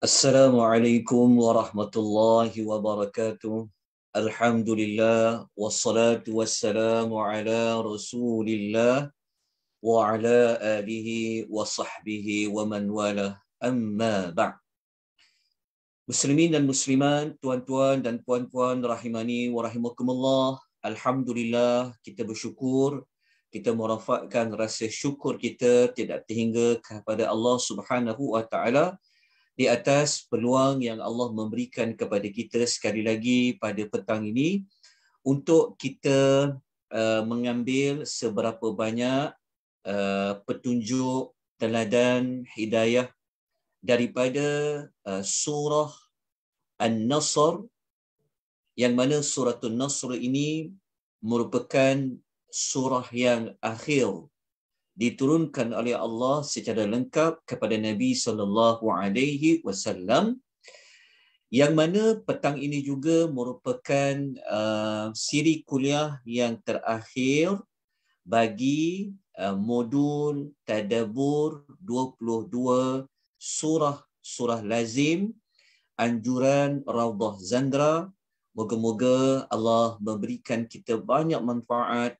Assalamualaikum warahmatullahi wabarakatuh. Alhamdulillah wassalatu wassalamu ala Rasulillah wa ala alihi wa sahbihi wa man wala. Amma ba'. Muslimin dan muslimat, tuan-tuan dan puan-puan rahimani wa rahimakumullah. Alhamdulillah kita bersyukur kita merafakkan rasa syukur kita tidak terhingga kepada Allah Subhanahu wa taala di atas peluang yang Allah memberikan kepada kita sekali lagi pada petang ini untuk kita uh, mengambil seberapa banyak uh, petunjuk teladan hidayah daripada uh, surah An-Nasr yang mana surah An-Nasr ini merupakan surah yang akhir diturunkan oleh Allah secara lengkap kepada Nabi sallallahu alaihi wasallam yang mana petang ini juga merupakan uh, siri kuliah yang terakhir bagi uh, modul tadabbur 22 surah surah lazim anjuran Raudhah Zandra. Moga-moga Allah memberikan kita banyak manfaat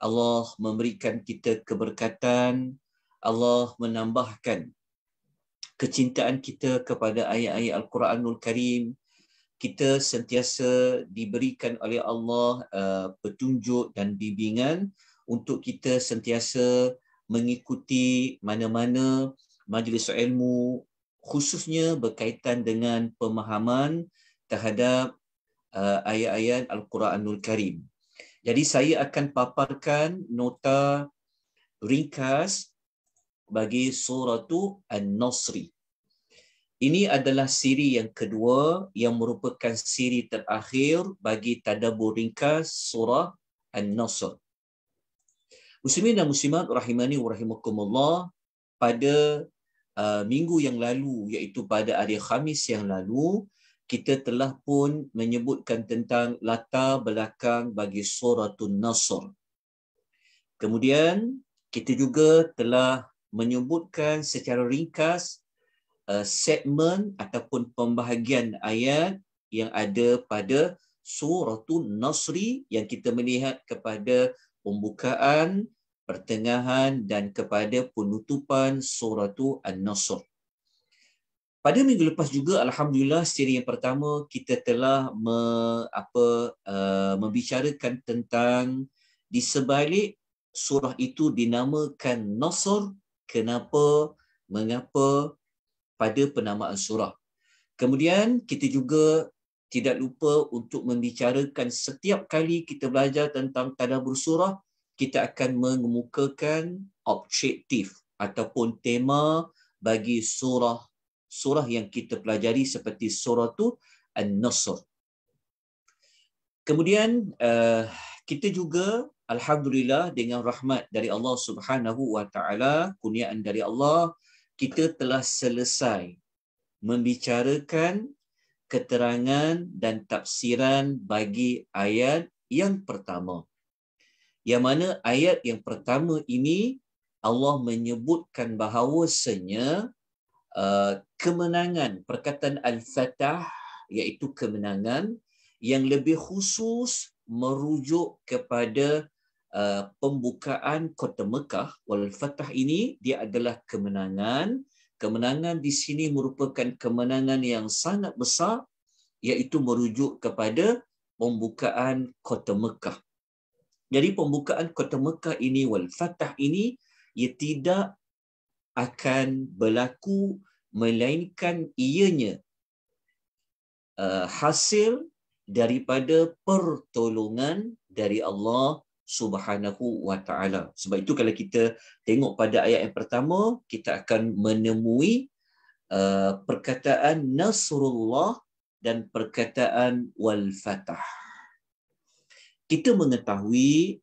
Allah memberikan kita keberkatan, Allah menambahkan kecintaan kita kepada ayat-ayat Al-Quranul Karim. Kita sentiasa diberikan oleh Allah uh, petunjuk dan bimbingan untuk kita sentiasa mengikuti mana-mana majlis ilmu khususnya berkaitan dengan pemahaman terhadap uh, ayat-ayat Al-Quranul Karim. Jadi saya akan paparkan nota ringkas bagi surah tu An-Nasri. Ini adalah siri yang kedua yang merupakan siri terakhir bagi tadabbur ringkas surah An-Nasr. Muslimin dan muslimat rahimani wa rahimakumullah pada uh, minggu yang lalu iaitu pada hari Khamis yang lalu kita telah pun menyebutkan tentang latar belakang bagi suratul Nasr. Kemudian kita juga telah menyebutkan secara ringkas uh, segmen ataupun pembahagian ayat yang ada pada suratul Nasri yang kita melihat kepada pembukaan, pertengahan dan kepada penutupan suratul An-Nasr. Pada minggu lepas juga alhamdulillah siri yang pertama kita telah me, apa uh, membicarakan tentang di sebalik surah itu dinamakan Nasr. Kenapa? Mengapa? Pada penamaan surah. Kemudian kita juga tidak lupa untuk membicarakan setiap kali kita belajar tentang tadabbur surah kita akan mengemukakan objektif ataupun tema bagi surah surah yang kita pelajari seperti surah tu An-Nasr. Kemudian uh, kita juga alhamdulillah dengan rahmat dari Allah Subhanahu wa taala, kurniaan dari Allah, kita telah selesai membicarakan keterangan dan tafsiran bagi ayat yang pertama. Yang mana ayat yang pertama ini Allah menyebutkan bahawasanya Uh, kemenangan perkataan al-fatah iaitu kemenangan yang lebih khusus merujuk kepada uh, pembukaan kota Mekah. Wal fatah ini dia adalah kemenangan. Kemenangan di sini merupakan kemenangan yang sangat besar iaitu merujuk kepada pembukaan kota Mekah. Jadi pembukaan kota Mekah ini wal fatah ini ia tidak akan berlaku melainkan ianya uh, hasil daripada pertolongan dari Allah Subhanahu wa taala. Sebab itu kalau kita tengok pada ayat yang pertama, kita akan menemui uh, perkataan nasrullah dan perkataan wal fatah. Kita mengetahui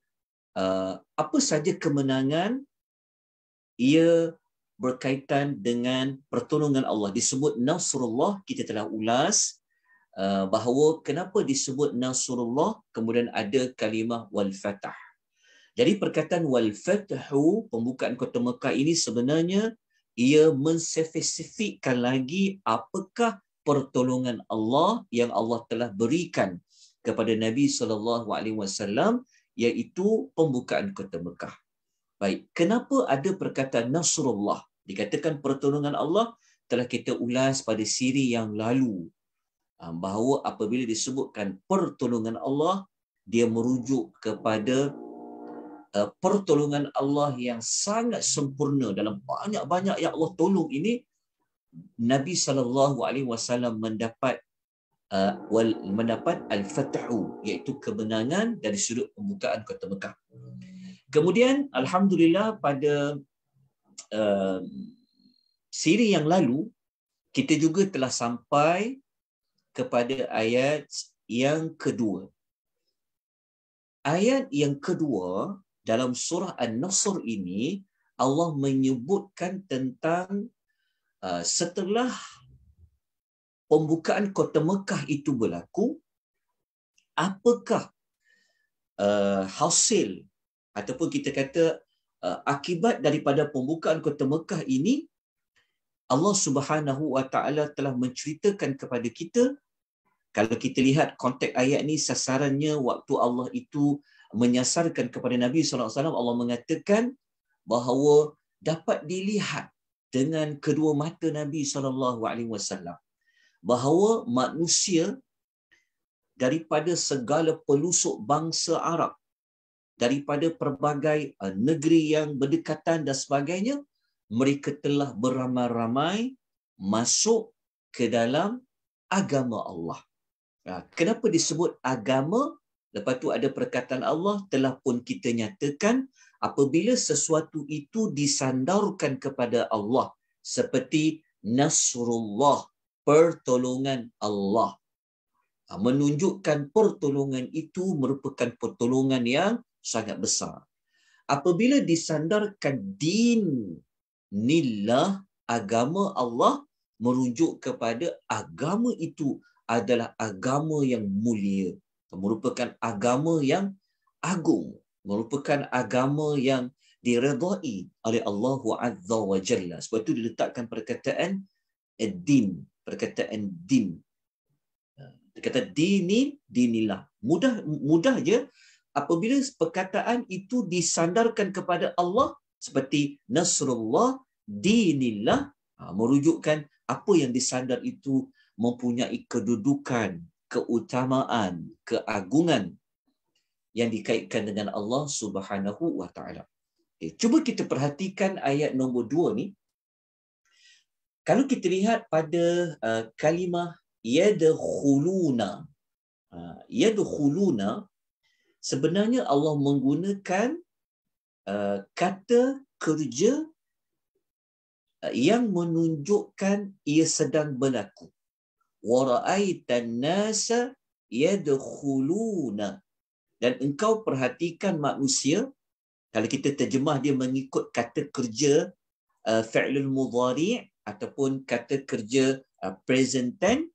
uh, apa saja kemenangan ia berkaitan dengan pertolongan Allah. Disebut Nasrullah, kita telah ulas uh, bahawa kenapa disebut Nasrullah, kemudian ada kalimah wal-fatah. Jadi perkataan wal fathu pembukaan kota Mekah ini sebenarnya ia menspesifikkan lagi apakah pertolongan Allah yang Allah telah berikan kepada Nabi sallallahu alaihi wasallam iaitu pembukaan kota Mekah. Baik, kenapa ada perkataan Nasrullah? Dikatakan pertolongan Allah telah kita ulas pada siri yang lalu. Ah, bahawa apabila disebutkan pertolongan Allah, dia merujuk kepada uh, pertolongan Allah yang sangat sempurna dalam banyak-banyak yang Allah tolong ini Nabi sallallahu alaihi wasallam mendapat wal mendapat al-fathu iaitu kemenangan dari sudut pembukaan kota Mekah. Kemudian alhamdulillah pada uh, siri yang lalu kita juga telah sampai kepada ayat yang kedua. Ayat yang kedua dalam surah An-Nasr ini Allah menyebutkan tentang uh, setelah pembukaan kota Mekah itu berlaku apakah uh, hasil ataupun kita kata uh, akibat daripada pembukaan kota Mekah ini Allah Subhanahu wa taala telah menceritakan kepada kita kalau kita lihat konteks ayat ni sasarannya waktu Allah itu menyasarkan kepada Nabi SAW, Allah mengatakan bahawa dapat dilihat dengan kedua mata Nabi SAW bahawa manusia daripada segala pelusuk bangsa Arab daripada pelbagai uh, negeri yang berdekatan dan sebagainya mereka telah beramai-ramai masuk ke dalam agama Allah. Ha, kenapa disebut agama? Lepas tu ada perkataan Allah telah pun kita nyatakan apabila sesuatu itu disandarkan kepada Allah seperti Nasrullah, pertolongan Allah. Ha, menunjukkan pertolongan itu merupakan pertolongan yang sangat besar. Apabila disandarkan din nillah agama Allah merujuk kepada agama itu adalah agama yang mulia. Merupakan agama yang agung. Merupakan agama yang diredai oleh Allah Azza wa Jalla. Sebab itu diletakkan perkataan din perkataan din. Dia kata dini dinilah mudah mudah je apabila perkataan itu disandarkan kepada Allah seperti nasrullah dinillah ha, merujukkan apa yang disandar itu mempunyai kedudukan keutamaan keagungan yang dikaitkan dengan Allah Subhanahu wa taala. Okay, cuba kita perhatikan ayat nombor dua ni. Kalau kita lihat pada uh, kalimah yadkhuluna. Uh, yadkhuluna sebenarnya Allah menggunakan uh, kata kerja uh, yang menunjukkan ia sedang berlaku. Wa ra'aitan nasa yadkhuluna dan engkau perhatikan manusia kalau kita terjemah dia mengikut kata kerja uh, fi'lul mudhari' ataupun kata kerja uh, present tense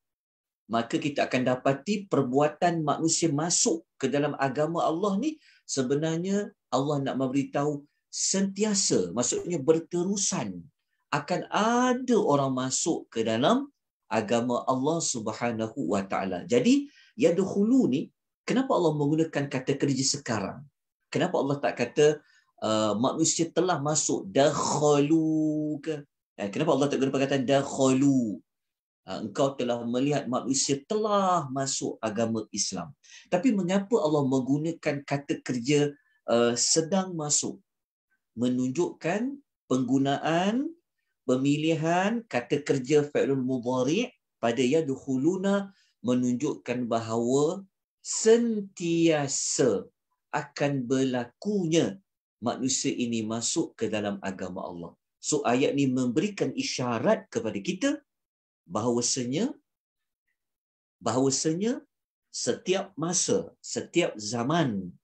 maka kita akan dapati perbuatan manusia masuk ke dalam agama Allah ni sebenarnya Allah nak memberitahu sentiasa maksudnya berterusan akan ada orang masuk ke dalam agama Allah Subhanahu wa taala. Jadi yadkhulu ni kenapa Allah menggunakan kata kerja sekarang? Kenapa Allah tak kata uh, manusia telah masuk dakhalu ke? Eh, kenapa Allah tak guna perkataan dakhalu? Uh, engkau telah melihat manusia telah masuk agama Islam. Tapi mengapa Allah menggunakan kata kerja uh, sedang masuk? Menunjukkan penggunaan pemilihan kata kerja fa'ilul mudhari' pada yadkhuluna menunjukkan bahawa sentiasa akan berlakunya manusia ini masuk ke dalam agama Allah. So ayat ni memberikan isyarat kepada kita bahawasanya bahawasanya setiap masa, setiap zaman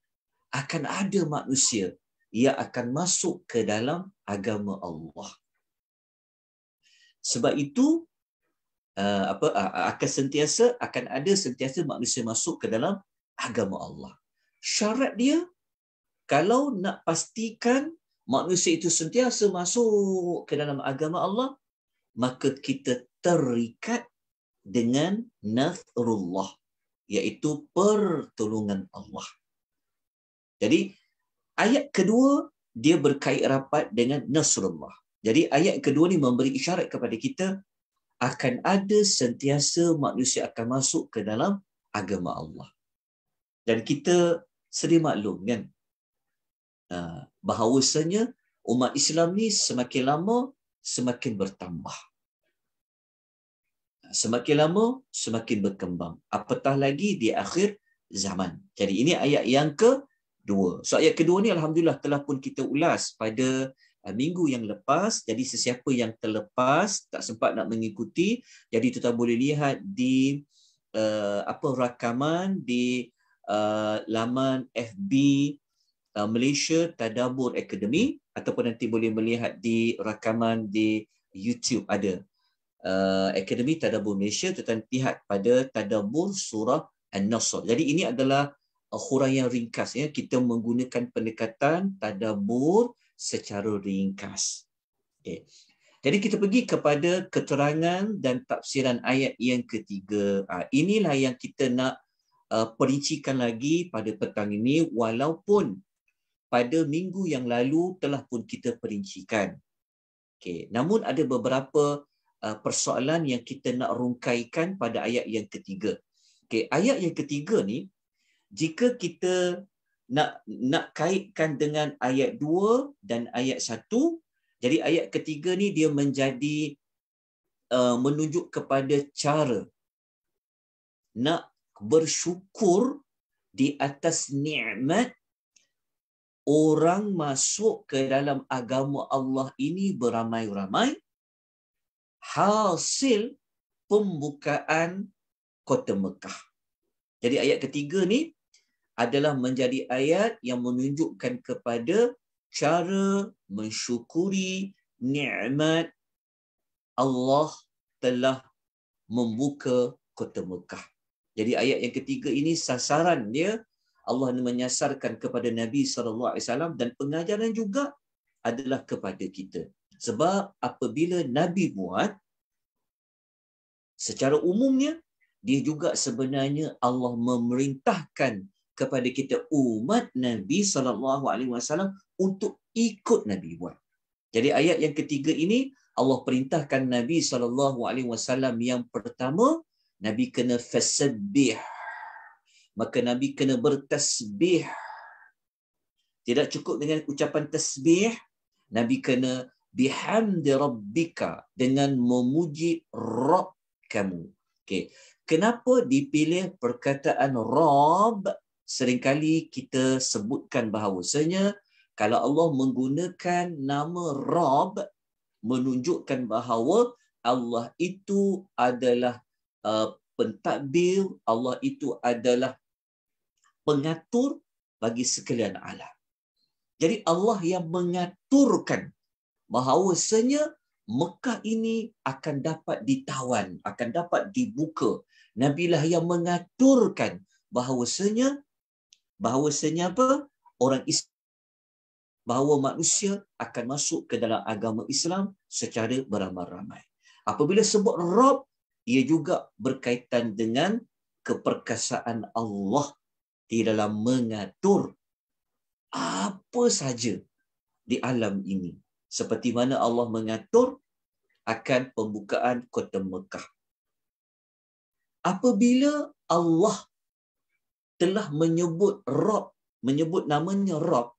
akan ada manusia yang akan masuk ke dalam agama Allah. Sebab itu uh, apa uh, akan sentiasa akan ada sentiasa manusia masuk ke dalam agama Allah. Syarat dia kalau nak pastikan manusia itu sentiasa masuk ke dalam agama Allah, maka kita terikat dengan nasrullah, iaitu pertolongan Allah. Jadi, ayat kedua, dia berkait rapat dengan nasrullah. Jadi, ayat kedua ni memberi isyarat kepada kita, akan ada sentiasa manusia akan masuk ke dalam agama Allah. Dan kita sedia maklum kan, ah, bahawasanya umat Islam ni semakin lama semakin bertambah. Semakin lama semakin berkembang. Apatah lagi di akhir zaman. Jadi ini ayat yang kedua. So ayat kedua ni alhamdulillah telah pun kita ulas pada uh, minggu yang lepas. Jadi sesiapa yang terlepas tak sempat nak mengikuti, jadi tuan boleh lihat di uh, apa rakaman di uh, laman FB uh, Malaysia Tadabur Academy ataupun nanti boleh melihat di rakaman di YouTube ada uh, Akademi Tadabur Malaysia tuan lihat pada Tadabur Surah An-Nasr. Jadi ini adalah uh, huraian ringkas ya kita menggunakan pendekatan tadabur secara ringkas. Okay. Jadi kita pergi kepada keterangan dan tafsiran ayat yang ketiga. Uh, inilah yang kita nak uh, perincikan lagi pada petang ini walaupun pada minggu yang lalu telah pun kita perincikan. Okay. Namun ada beberapa persoalan yang kita nak rungkaikan pada ayat yang ketiga. Okay. Ayat yang ketiga ni, jika kita nak nak kaitkan dengan ayat dua dan ayat satu, jadi ayat ketiga ni dia menjadi uh, menunjuk kepada cara nak bersyukur di atas nikmat orang masuk ke dalam agama Allah ini beramai-ramai hasil pembukaan kota Mekah. Jadi ayat ketiga ni adalah menjadi ayat yang menunjukkan kepada cara mensyukuri nikmat Allah telah membuka kota Mekah. Jadi ayat yang ketiga ini sasaran dia Allah menyasarkan kepada Nabi sallallahu alaihi wasallam dan pengajaran juga adalah kepada kita. Sebab apabila Nabi buat secara umumnya dia juga sebenarnya Allah memerintahkan kepada kita umat Nabi sallallahu alaihi wasallam untuk ikut Nabi buat. Jadi ayat yang ketiga ini Allah perintahkan Nabi sallallahu alaihi wasallam yang pertama Nabi kena fasabbih maka Nabi kena bertasbih. Tidak cukup dengan ucapan tasbih, Nabi kena bihamdi rabbika dengan memuji Rabb kamu. Okay. Kenapa dipilih perkataan Rabb? Seringkali kita sebutkan bahawasanya kalau Allah menggunakan nama Rabb menunjukkan bahawa Allah itu adalah uh, pentadbir, Allah itu adalah pengatur bagi sekalian alam. Jadi Allah yang mengaturkan bahawasanya Mekah ini akan dapat ditawan, akan dapat dibuka. Nabilah yang mengaturkan bahawasanya bahawasanya apa? Orang Islam bahawa manusia akan masuk ke dalam agama Islam secara beramai-ramai. Apabila sebut Rob, ia juga berkaitan dengan keperkasaan Allah di dalam mengatur apa saja di alam ini. Seperti mana Allah mengatur akan pembukaan kota Mekah. Apabila Allah telah menyebut Rob, menyebut namanya Rob,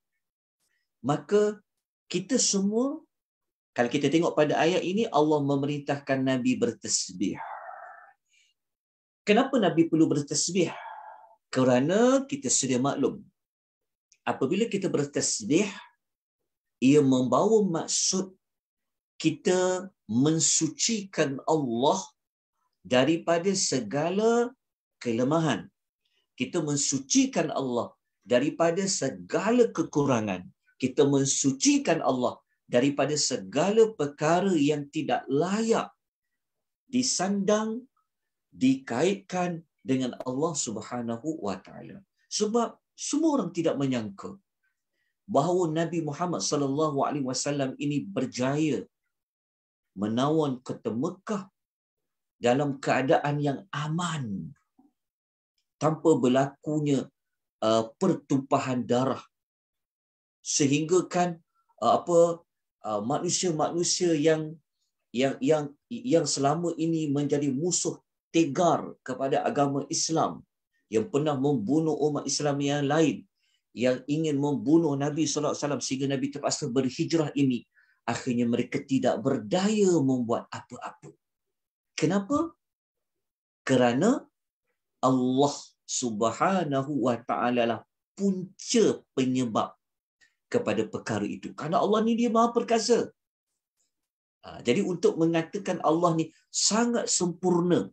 maka kita semua, kalau kita tengok pada ayat ini, Allah memerintahkan Nabi bertasbih. Kenapa Nabi perlu bertasbih? Kerana kita sedia maklum. Apabila kita bertasbih, ia membawa maksud kita mensucikan Allah daripada segala kelemahan. Kita mensucikan Allah daripada segala kekurangan. Kita mensucikan Allah daripada segala perkara yang tidak layak disandang, dikaitkan dengan Allah Subhanahu wa taala. Sebab semua orang tidak menyangka bahawa Nabi Muhammad sallallahu alaihi wasallam ini berjaya menawan kota Mekah dalam keadaan yang aman tanpa berlakunya uh, pertumpahan darah. Sehingga kan uh, apa uh, manusia-manusia yang yang yang yang selama ini menjadi musuh tegar kepada agama Islam yang pernah membunuh umat Islam yang lain yang ingin membunuh Nabi sallallahu alaihi wasallam sehingga Nabi terpaksa berhijrah ini akhirnya mereka tidak berdaya membuat apa-apa. Kenapa? Kerana Allah Subhanahu wa taala lah punca penyebab kepada perkara itu. Karena Allah ni dia Maha perkasa. Ha, jadi untuk mengatakan Allah ni sangat sempurna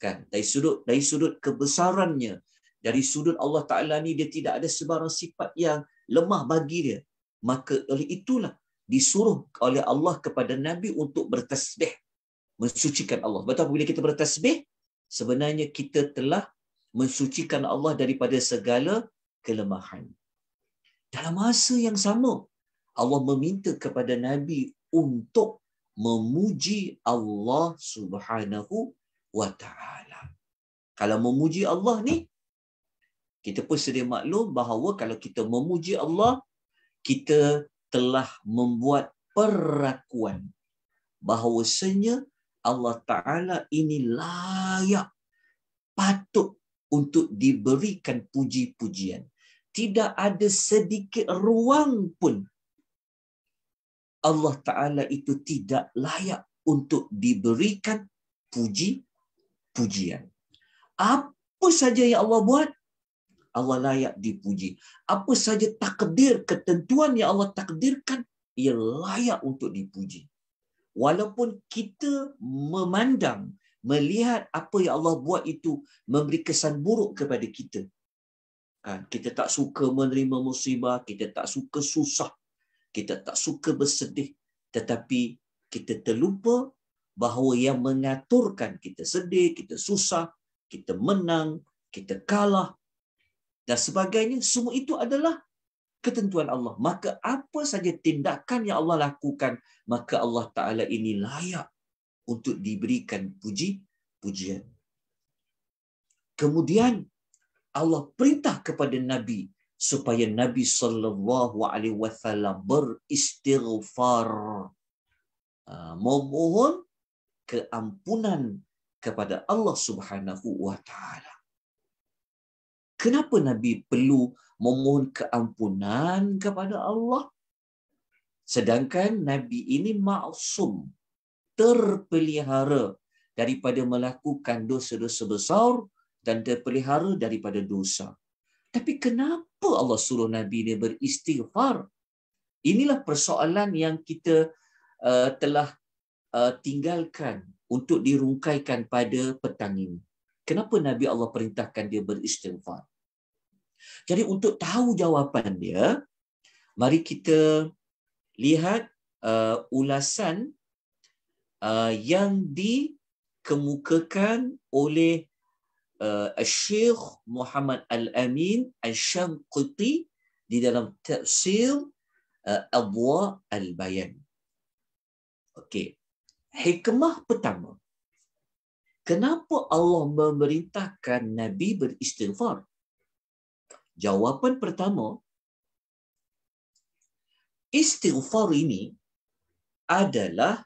kan dari sudut dari sudut kebesarannya dari sudut Allah Taala ni dia tidak ada sebarang sifat yang lemah bagi dia. Maka oleh itulah disuruh oleh Allah kepada Nabi untuk bertasbih mensucikan Allah. Betul bila kita bertasbih? Sebenarnya kita telah mensucikan Allah daripada segala kelemahan. Dalam masa yang sama Allah meminta kepada Nabi untuk memuji Allah Subhanahu wa taala. Kalau memuji Allah ni kita pun sedia maklum bahawa kalau kita memuji Allah kita telah membuat perakuan bahawasanya Allah Taala ini layak patut untuk diberikan puji-pujian. Tidak ada sedikit ruang pun Allah Taala itu tidak layak untuk diberikan puji pujian. Apa saja yang Allah buat, Allah layak dipuji. Apa saja takdir, ketentuan yang Allah takdirkan, ia layak untuk dipuji. Walaupun kita memandang, melihat apa yang Allah buat itu memberi kesan buruk kepada kita. Kan? Kita tak suka menerima musibah, kita tak suka susah, kita tak suka bersedih. Tetapi kita terlupa bahawa yang mengaturkan kita sedih, kita susah, kita menang, kita kalah dan sebagainya, semua itu adalah ketentuan Allah. Maka apa saja tindakan yang Allah lakukan, maka Allah Ta'ala ini layak untuk diberikan puji pujian. Kemudian Allah perintah kepada Nabi supaya Nabi sallallahu alaihi wasallam beristighfar. Ah, memohon keampunan kepada Allah Subhanahu wa taala. Kenapa Nabi perlu memohon keampunan kepada Allah? Sedangkan Nabi ini maksum, terpelihara daripada melakukan dosa-dosa besar dan terpelihara daripada dosa. Tapi kenapa Allah suruh Nabi ini beristighfar? Inilah persoalan yang kita uh, telah uh, tinggalkan untuk dirungkaikan pada petang ini. Kenapa Nabi Allah perintahkan dia beristighfar? Jadi untuk tahu jawapan dia, mari kita lihat uh, ulasan uh, yang dikemukakan oleh uh, Syekh Muhammad Al-Amin Al-Shanqiti di dalam tafsir uh, Adwa Al-Bayan. Okey. Hikmah pertama. Kenapa Allah memerintahkan Nabi beristighfar? Jawapan pertama, istighfar ini adalah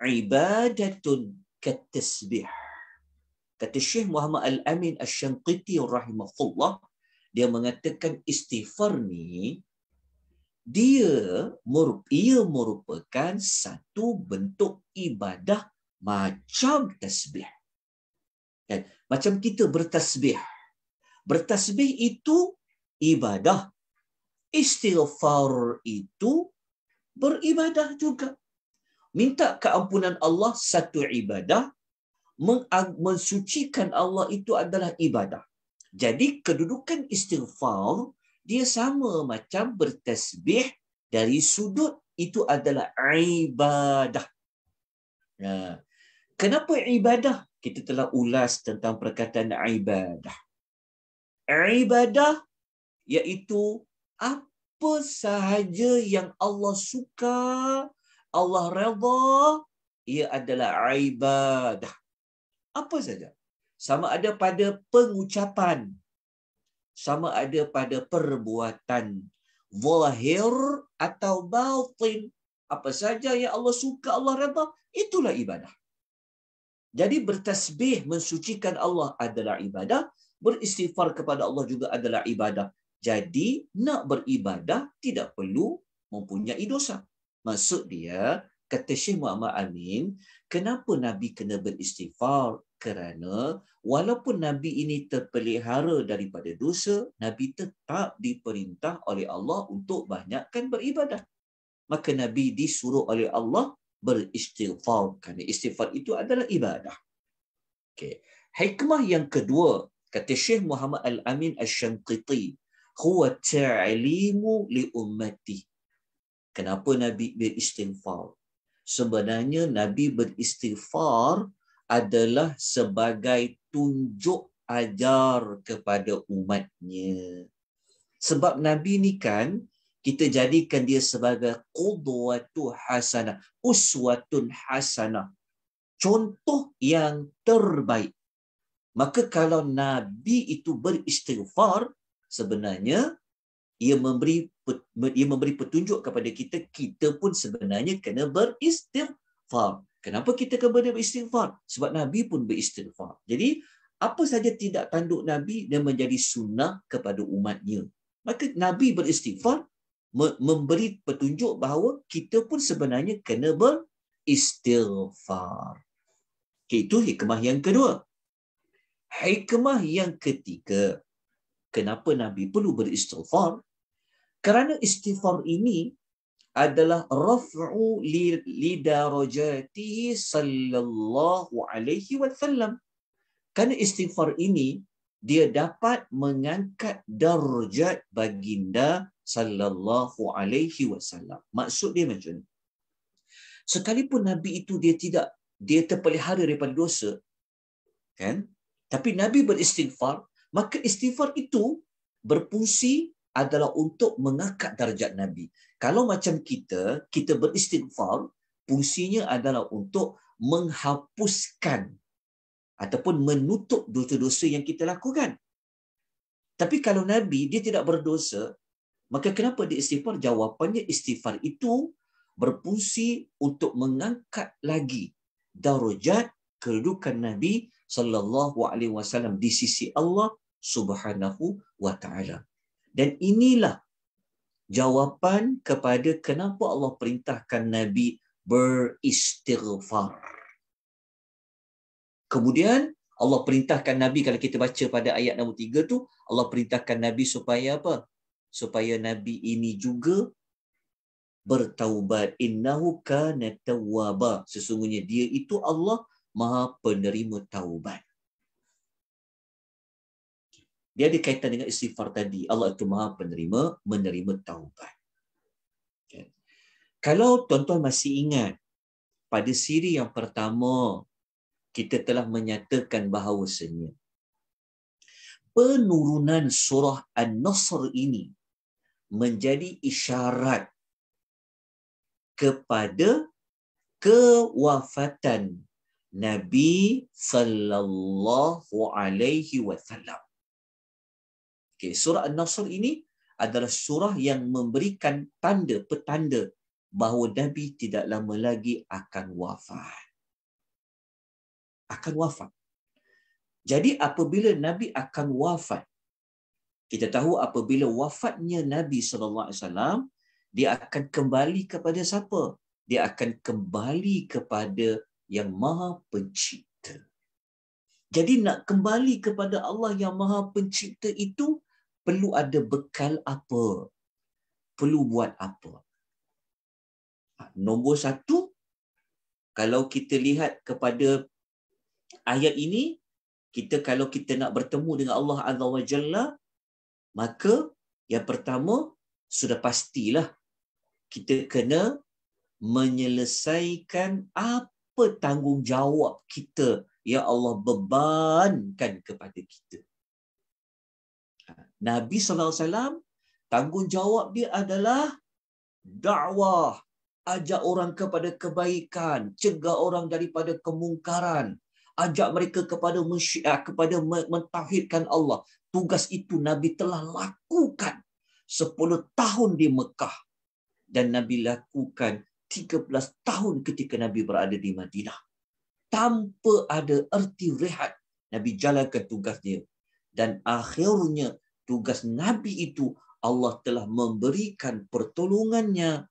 ibadatun katasbih. Kata Syekh Muhammad Al-Amin Al-Shanqiti rahimahullah, dia mengatakan istighfar ni dia ia merupakan satu bentuk ibadah macam tasbih. Kan? Macam kita bertasbih. Bertasbih itu ibadah. Istighfar itu beribadah juga. Minta keampunan Allah satu ibadah. Mensucikan Allah itu adalah ibadah. Jadi kedudukan istighfar dia sama macam bertasbih dari sudut itu adalah ibadah. Kenapa ibadah? Kita telah ulas tentang perkataan ibadah. Ibadah iaitu apa sahaja yang Allah suka, Allah redha, ia adalah ibadah. Apa saja. Sama ada pada pengucapan, sama ada pada perbuatan, zahir atau batin. Apa saja yang Allah suka, Allah redha, itulah ibadah. Jadi bertasbih mensucikan Allah adalah ibadah, beristighfar kepada Allah juga adalah ibadah. Jadi nak beribadah tidak perlu mempunyai dosa. Maksud dia, kata Syekh Muhammad Amin, kenapa Nabi kena beristighfar? Kerana walaupun Nabi ini terpelihara daripada dosa, Nabi tetap diperintah oleh Allah untuk banyakkan beribadah. Maka Nabi disuruh oleh Allah beristighfar. Kerana istighfar itu adalah ibadah. Okay. Hikmah yang kedua, kata Syekh Muhammad Al-Amin Al-Shanqiti, huwa ta'limu li ummati. Kenapa Nabi beristighfar? Sebenarnya Nabi beristighfar adalah sebagai tunjuk ajar kepada umatnya. Sebab Nabi ni kan kita jadikan dia sebagai qudwatu hasanah, uswatun hasanah. Contoh yang terbaik. Maka kalau Nabi itu beristighfar, sebenarnya ia memberi ia memberi petunjuk kepada kita kita pun sebenarnya kena beristighfar. Kenapa kita kena beristighfar? Sebab Nabi pun beristighfar. Jadi apa saja tidak tanduk Nabi dan menjadi sunnah kepada umatnya. Maka Nabi beristighfar memberi petunjuk bahawa kita pun sebenarnya kena beristighfar. Okay, itu hikmah yang kedua. Hikmah yang ketiga, kenapa Nabi perlu beristighfar? Kerana istighfar ini adalah raf'u li, li sallallahu alaihi wasallam. Kerana istighfar ini dia dapat mengangkat darjat baginda sallallahu alaihi wasallam. Maksud dia macam ni. Sekalipun nabi itu dia tidak dia terpelihara daripada dosa kan? Tapi nabi beristighfar, maka istighfar itu berfungsi adalah untuk mengangkat darjat Nabi. Kalau macam kita, kita beristighfar, fungsinya adalah untuk menghapuskan ataupun menutup dosa-dosa yang kita lakukan. Tapi kalau Nabi, dia tidak berdosa, maka kenapa dia istighfar? Jawapannya istighfar itu berfungsi untuk mengangkat lagi darjat kedudukan Nabi sallallahu alaihi wasallam di sisi Allah Subhanahu wa taala. Dan inilah jawapan kepada kenapa Allah perintahkan Nabi beristighfar. Kemudian Allah perintahkan Nabi kalau kita baca pada ayat nombor tiga tu Allah perintahkan Nabi supaya apa? Supaya Nabi ini juga bertaubat. Innahu kana tawwaba. Sesungguhnya dia itu Allah Maha penerima taubat. Dia ada kaitan dengan istighfar tadi. Allah itu maha penerima, menerima taubat. Okay. Kalau tuan-tuan masih ingat, pada siri yang pertama, kita telah menyatakan bahawasanya penurunan surah An-Nasr ini menjadi isyarat kepada kewafatan Nabi sallallahu alaihi wasallam. Okay, surah An-Nasr ini adalah surah yang memberikan tanda petanda bahawa Nabi tidak lama lagi akan wafat. Akan wafat. Jadi apabila Nabi akan wafat, kita tahu apabila wafatnya Nabi sallallahu alaihi wasallam, dia akan kembali kepada siapa? Dia akan kembali kepada yang Maha Pencipta. Jadi nak kembali kepada Allah yang Maha Pencipta itu perlu ada bekal apa? Perlu buat apa? Ha, nombor satu, kalau kita lihat kepada ayat ini, kita kalau kita nak bertemu dengan Allah Azza wa Jalla, maka yang pertama, sudah pastilah kita kena menyelesaikan apa tanggungjawab kita yang Allah bebankan kepada kita. Nabi SAW Tanggungjawab dia adalah dakwah, ajak orang kepada kebaikan, cegah orang daripada kemungkaran, ajak mereka kepada mensyiah, kepada mentauhidkan Allah. Tugas itu Nabi telah lakukan 10 tahun di Mekah dan Nabi lakukan 13 tahun ketika Nabi berada di Madinah. Tanpa ada erti rehat, Nabi jalankan tugas dia. Dan akhirnya tugas Nabi itu Allah telah memberikan pertolongannya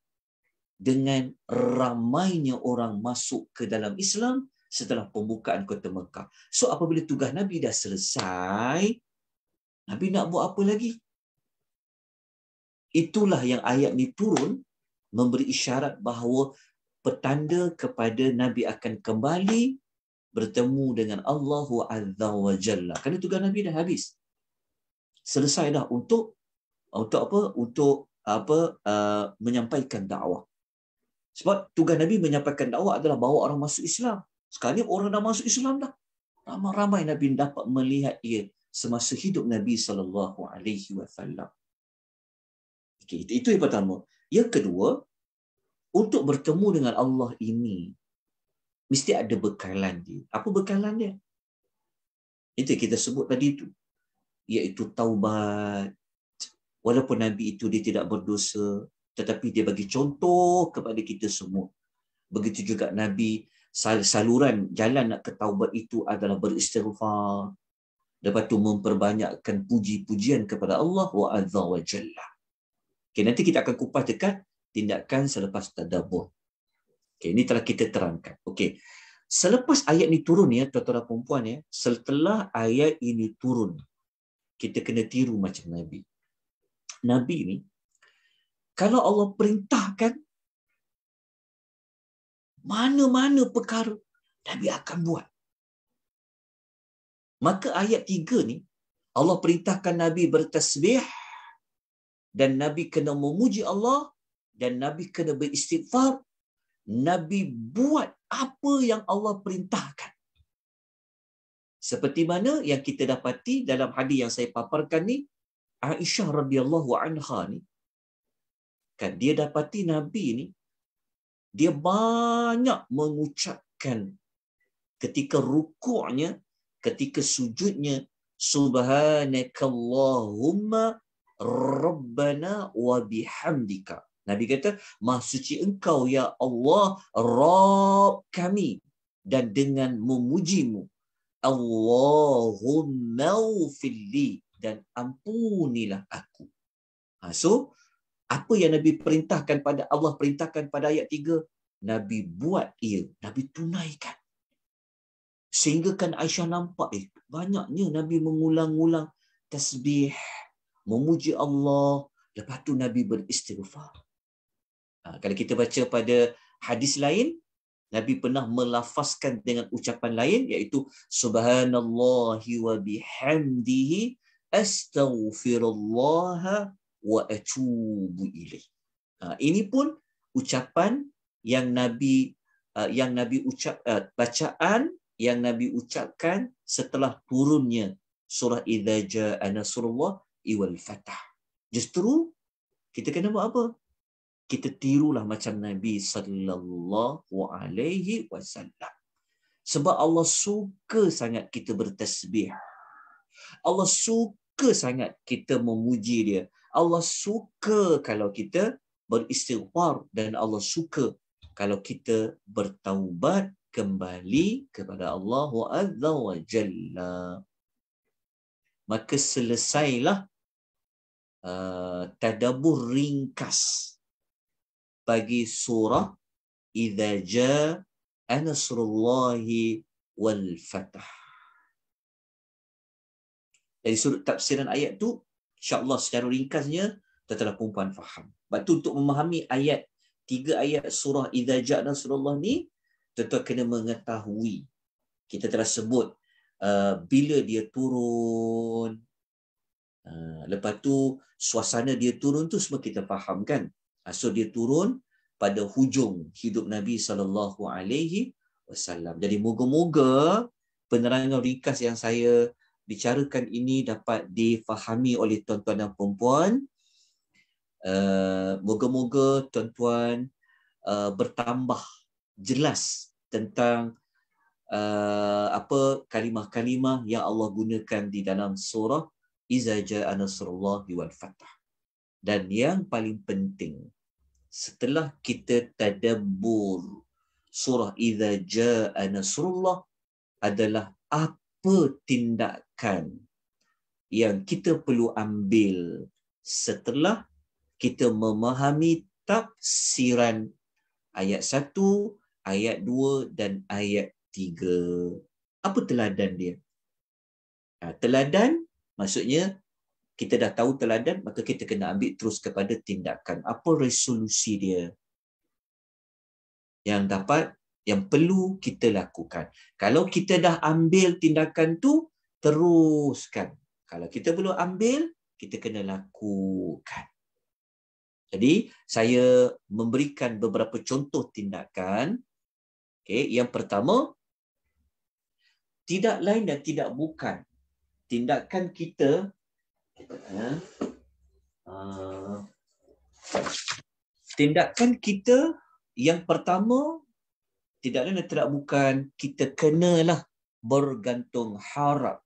dengan ramainya orang masuk ke dalam Islam setelah pembukaan kota Mekah. So apabila tugas Nabi dah selesai, Nabi nak buat apa lagi? Itulah yang ayat ni turun memberi isyarat bahawa petanda kepada Nabi akan kembali bertemu dengan Allah Azza wa Jalla. Kerana tugas Nabi dah habis. Selesai dah untuk untuk apa? Untuk apa? Uh, menyampaikan dakwah. Sebab tugas Nabi menyampaikan dakwah adalah bawa orang masuk Islam. Sekali orang dah masuk Islam dah. Ramai-ramai Nabi dapat melihat ia semasa hidup Nabi sallallahu alaihi wasallam. Itu, itu yang pertama. Yang kedua, untuk bertemu dengan Allah ini mesti ada bekalan dia. Apa bekalan dia? Itu kita sebut tadi itu. Iaitu taubat. Walaupun Nabi itu dia tidak berdosa, tetapi dia bagi contoh kepada kita semua. Begitu juga Nabi saluran jalan nak ke taubat itu adalah beristighfar. Lepas tu memperbanyakkan puji-pujian kepada Allah wa azza wa jalla. Okay, nanti kita akan kupas dekat tindakan selepas tadabbur. Okay, ini telah kita terangkan. Okay. Selepas ayat ini turun ya, tuan-tuan dan puan ya, setelah ayat ini turun, kita kena tiru macam Nabi. Nabi ni, kalau Allah perintahkan, mana-mana perkara, Nabi akan buat. Maka ayat tiga ni, Allah perintahkan Nabi bertasbih dan Nabi kena memuji Allah dan Nabi kena beristighfar. Nabi buat apa yang Allah perintahkan. Seperti mana yang kita dapati dalam hadis yang saya paparkan ni, Aisyah radhiyallahu anha ni, kan dia dapati Nabi ni, dia banyak mengucapkan ketika rukuknya, ketika sujudnya, Subhanakallahumma Rabbana wa bihamdika. Nabi kata, Maha suci engkau ya Allah, Rabb kami. Dan dengan memujimu, Allahumma ufilli. Dan ampunilah aku. Ha, so, apa yang Nabi perintahkan pada Allah perintahkan pada ayat tiga, Nabi buat ia, Nabi tunaikan. Sehingga kan Aisyah nampak, eh, banyaknya Nabi mengulang-ulang tasbih, memuji Allah, lepas tu Nabi beristighfar. Ha, kalau kita baca pada hadis lain, Nabi pernah melafazkan dengan ucapan lain iaitu subhanallahi wa bihamdihi astaghfirullah wa atubu ilaih. Ha, ini pun ucapan yang Nabi uh, yang Nabi ucap uh, bacaan yang Nabi ucapkan setelah turunnya surah idza jaa nasrullah wal fatah. Justru kita kena buat apa? Kita tirulah macam Nabi sallallahu alaihi wasallam. Sebab Allah suka sangat kita bertasbih. Allah suka sangat kita memuji dia. Allah suka kalau kita beristighfar dan Allah suka kalau kita bertaubat kembali kepada Allah Azza wa Jalla. Maka selesailah uh, tadabbur ringkas bagi surah idza jaa nasrullahi wal fatah. Dari sudut tafsiran ayat tu, insya-Allah secara ringkasnya tuan-tuan perempuan faham. Sebab tu untuk memahami ayat tiga ayat surah idza jaa nasrullah ni, tuan-tuan kena mengetahui. Kita telah sebut uh, bila dia turun. Uh, lepas tu suasana dia turun tu semua kita faham kan? Ah, so dia turun pada hujung hidup Nabi sallallahu alaihi wasallam. Jadi moga-moga penerangan ringkas yang saya bicarakan ini dapat difahami oleh tuan-tuan dan puan-puan Uh, moga-moga tuan-tuan uh, bertambah jelas tentang uh, apa kalimah-kalimah yang Allah gunakan di dalam surah Iza ja'a nasrullah wal fath. Dan yang paling penting setelah kita tadabbur surah Iza ja'a nasrullah adalah apa tindakan yang kita perlu ambil setelah kita memahami tafsiran ayat 1, ayat 2 dan ayat 3. Apa teladan dia? Ha, teladan maksudnya kita dah tahu teladan maka kita kena ambil terus kepada tindakan. Apa resolusi dia? Yang dapat yang perlu kita lakukan. Kalau kita dah ambil tindakan tu teruskan. Kalau kita belum ambil kita kena lakukan. Jadi saya memberikan beberapa contoh tindakan. Okay, yang pertama tidak lain dan tidak bukan tindakan kita uh, tindakan kita yang pertama tidak dan tidak bukan kita kenalah bergantung harap.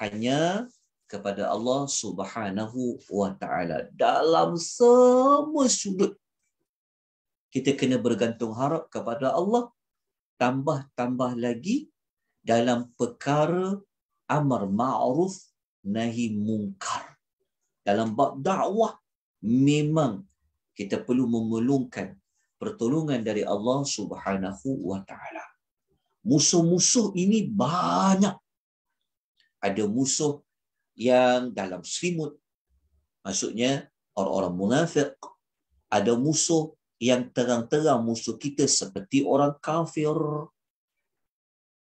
Hanya kepada Allah Subhanahu wa taala. Dalam semua sudut kita kena bergantung harap kepada Allah. Tambah-tambah lagi dalam perkara amar ma'ruf nahi mungkar dalam bab dakwah memang kita perlu memerlukan pertolongan dari Allah Subhanahu wa taala musuh-musuh ini banyak ada musuh yang dalam selimut. Maksudnya orang-orang munafik ada musuh yang terang-terang musuh kita seperti orang kafir.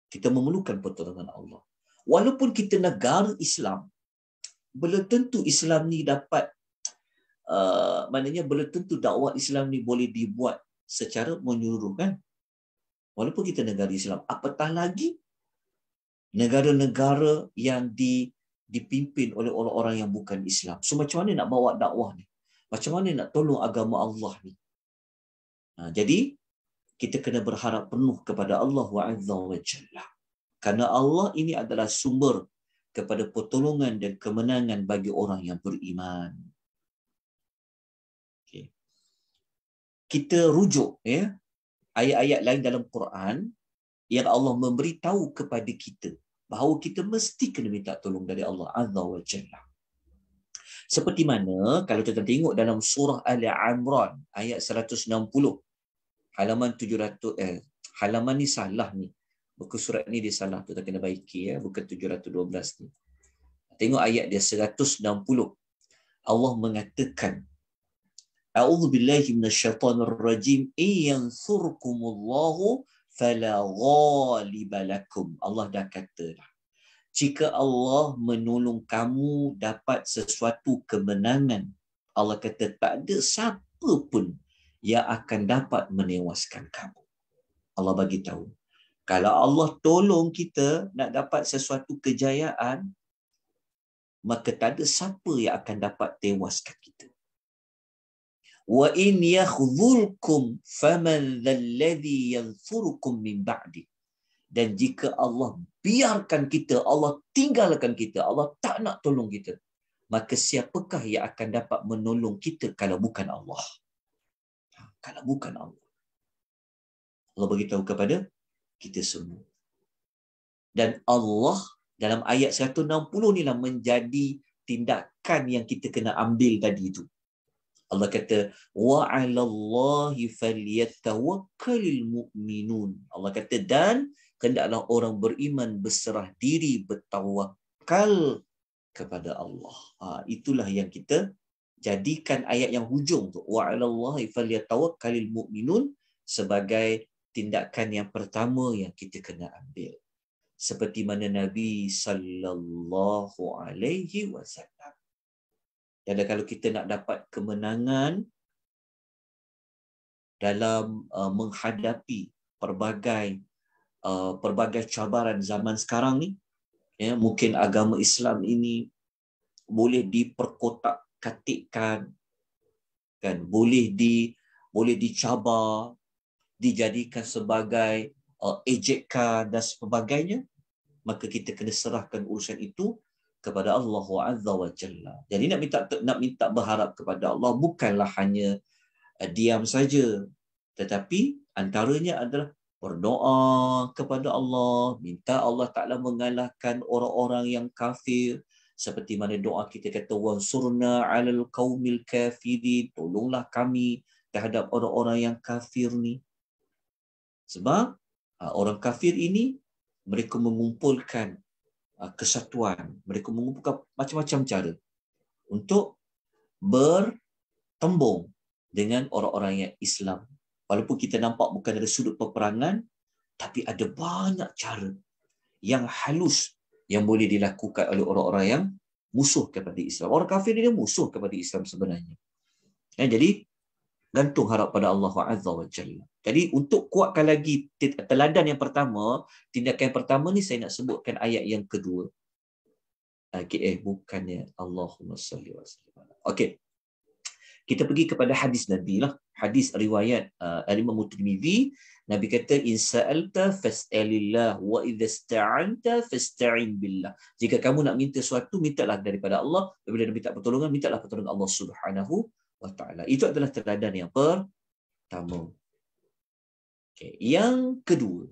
Kita memerlukan pertolongan Allah. Walaupun kita negara Islam, belum tentu Islam ni dapat uh, maknanya belum tentu dakwah Islam ni boleh dibuat secara menyeluruh kan. Walaupun kita negara Islam, apatah lagi negara-negara yang di dipimpin oleh orang-orang yang bukan Islam. So macam mana nak bawa dakwah ni? Macam mana nak tolong agama Allah ni? Ha, jadi kita kena berharap penuh kepada Allah wa azza wa jalla. Karena Allah ini adalah sumber kepada pertolongan dan kemenangan bagi orang yang beriman. Okay. Kita rujuk ya ayat-ayat lain dalam Quran yang Allah memberitahu kepada kita bahawa kita mesti kena minta tolong dari Allah Azza wa Jalla. Seperti mana kalau kita tengok dalam surah Ali Imran ayat 160 halaman 700 eh halaman ni salah ni. Buku surat ni dia salah tu tak kena baiki ya bukan 712 ni. Tengok ayat dia 160. Allah mengatakan A'udzu billahi minasyaitonir rajim iyansurkumullahu fala ghaliba lakum. Allah dah kata dah. Jika Allah menolong kamu dapat sesuatu kemenangan, Allah kata tak ada siapa pun yang akan dapat menewaskan kamu. Allah bagi tahu. Kalau Allah tolong kita nak dapat sesuatu kejayaan, maka tak ada siapa yang akan dapat tewaskan kita. Wa in yakhzulkum faman dhalladhi yansurukum min ba'di. Dan jika Allah biarkan kita Allah tinggalkan kita Allah tak nak tolong kita maka siapakah yang akan dapat menolong kita kalau bukan Allah? Ha, kalau bukan Allah. Allah beritahu kepada kita semua dan Allah dalam ayat 160 ni lah menjadi tindakan yang kita kena ambil tadi itu Allah kata wa 'alallahi falyatawakkalul mu'minun. Allah kata dan hendaklah orang beriman berserah diri bertawakal kepada Allah. Ha, itulah yang kita jadikan ayat yang hujung tu wa 'alallahi falyatawakkalul mu'minun sebagai tindakan yang pertama yang kita kena ambil. Seperti mana Nabi sallallahu alaihi wasallam dan kalau kita nak dapat kemenangan dalam uh, menghadapi pelbagai uh, pelbagai cabaran zaman sekarang ni, ya, mungkin agama Islam ini boleh diperkotak-katikkan, kan boleh di boleh dicabar dijadikan sebagai uh, ejekan dan sebagainya maka kita kena serahkan urusan itu kepada Allah Azza wa Jalla. Jadi nak minta nak minta berharap kepada Allah bukanlah hanya uh, diam saja tetapi antaranya adalah berdoa kepada Allah, minta Allah Taala mengalahkan orang-orang yang kafir seperti mana doa kita kata wansurna 'alal qaumil kafirin, tolonglah kami terhadap orang-orang yang kafir ni. Sebab uh, orang kafir ini mereka mengumpulkan uh, kesatuan, mereka mengumpulkan macam-macam cara untuk bertembung dengan orang-orang yang Islam. Walaupun kita nampak bukan dari sudut peperangan, tapi ada banyak cara yang halus yang boleh dilakukan oleh orang-orang yang musuh kepada Islam. Orang kafir ini musuh kepada Islam sebenarnya. Ya, jadi gantung harap pada Allah Azza wa Jalla. Jadi untuk kuatkan lagi teladan yang pertama, tindakan yang pertama ni saya nak sebutkan ayat yang kedua. Okay, eh bukannya Allahumma salli wa sallam. Okey. Kita pergi kepada hadis Nabi lah. Hadis riwayat uh, Imam Tirmizi, Nabi kata in sa'alta fas'alillah wa idza ista'anta fasta'in billah. Jika kamu nak minta sesuatu, mintalah daripada Allah. Apabila nak minta pertolongan, mintalah pertolongan Allah Subhanahu wa taala. Itu adalah teladan yang pertama. Okay. Yang kedua.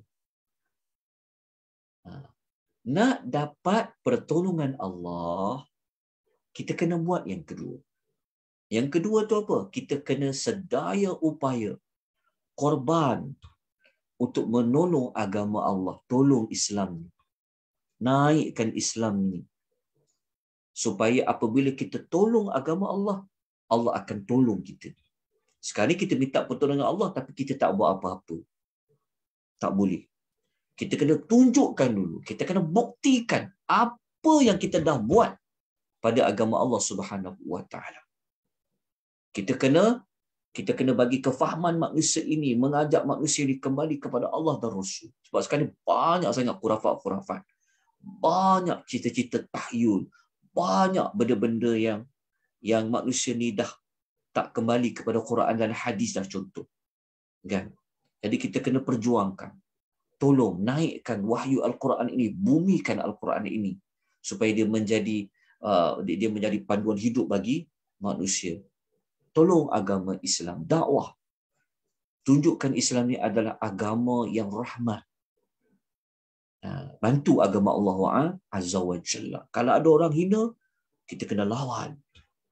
Ha. Nak dapat pertolongan Allah, kita kena buat yang kedua. Yang kedua tu apa? Kita kena sedaya upaya korban untuk menolong agama Allah, tolong Islam ni. Naikkan Islam ni. Supaya apabila kita tolong agama Allah, Allah akan tolong kita. Sekarang kita minta pertolongan Allah tapi kita tak buat apa-apa. Tak boleh. Kita kena tunjukkan dulu. Kita kena buktikan apa yang kita dah buat pada agama Allah Subhanahu Wa Taala. Kita kena kita kena bagi kefahaman manusia ini mengajak manusia ini kembali kepada Allah dan Rasul. Sebab sekarang banyak sangat kurafat-kurafat. Banyak cita-cita tahyul. Banyak benda-benda yang yang manusia ni dah tak kembali kepada Quran dan hadis dah contoh. Kan? Jadi kita kena perjuangkan. Tolong naikkan wahyu Al-Quran ini, bumikan Al-Quran ini supaya dia menjadi uh, dia menjadi panduan hidup bagi manusia. Tolong agama Islam, dakwah. Tunjukkan Islam ini adalah agama yang rahmat. Bantu agama Allah Azza wa Jalla. Kalau ada orang hina, kita kena lawan.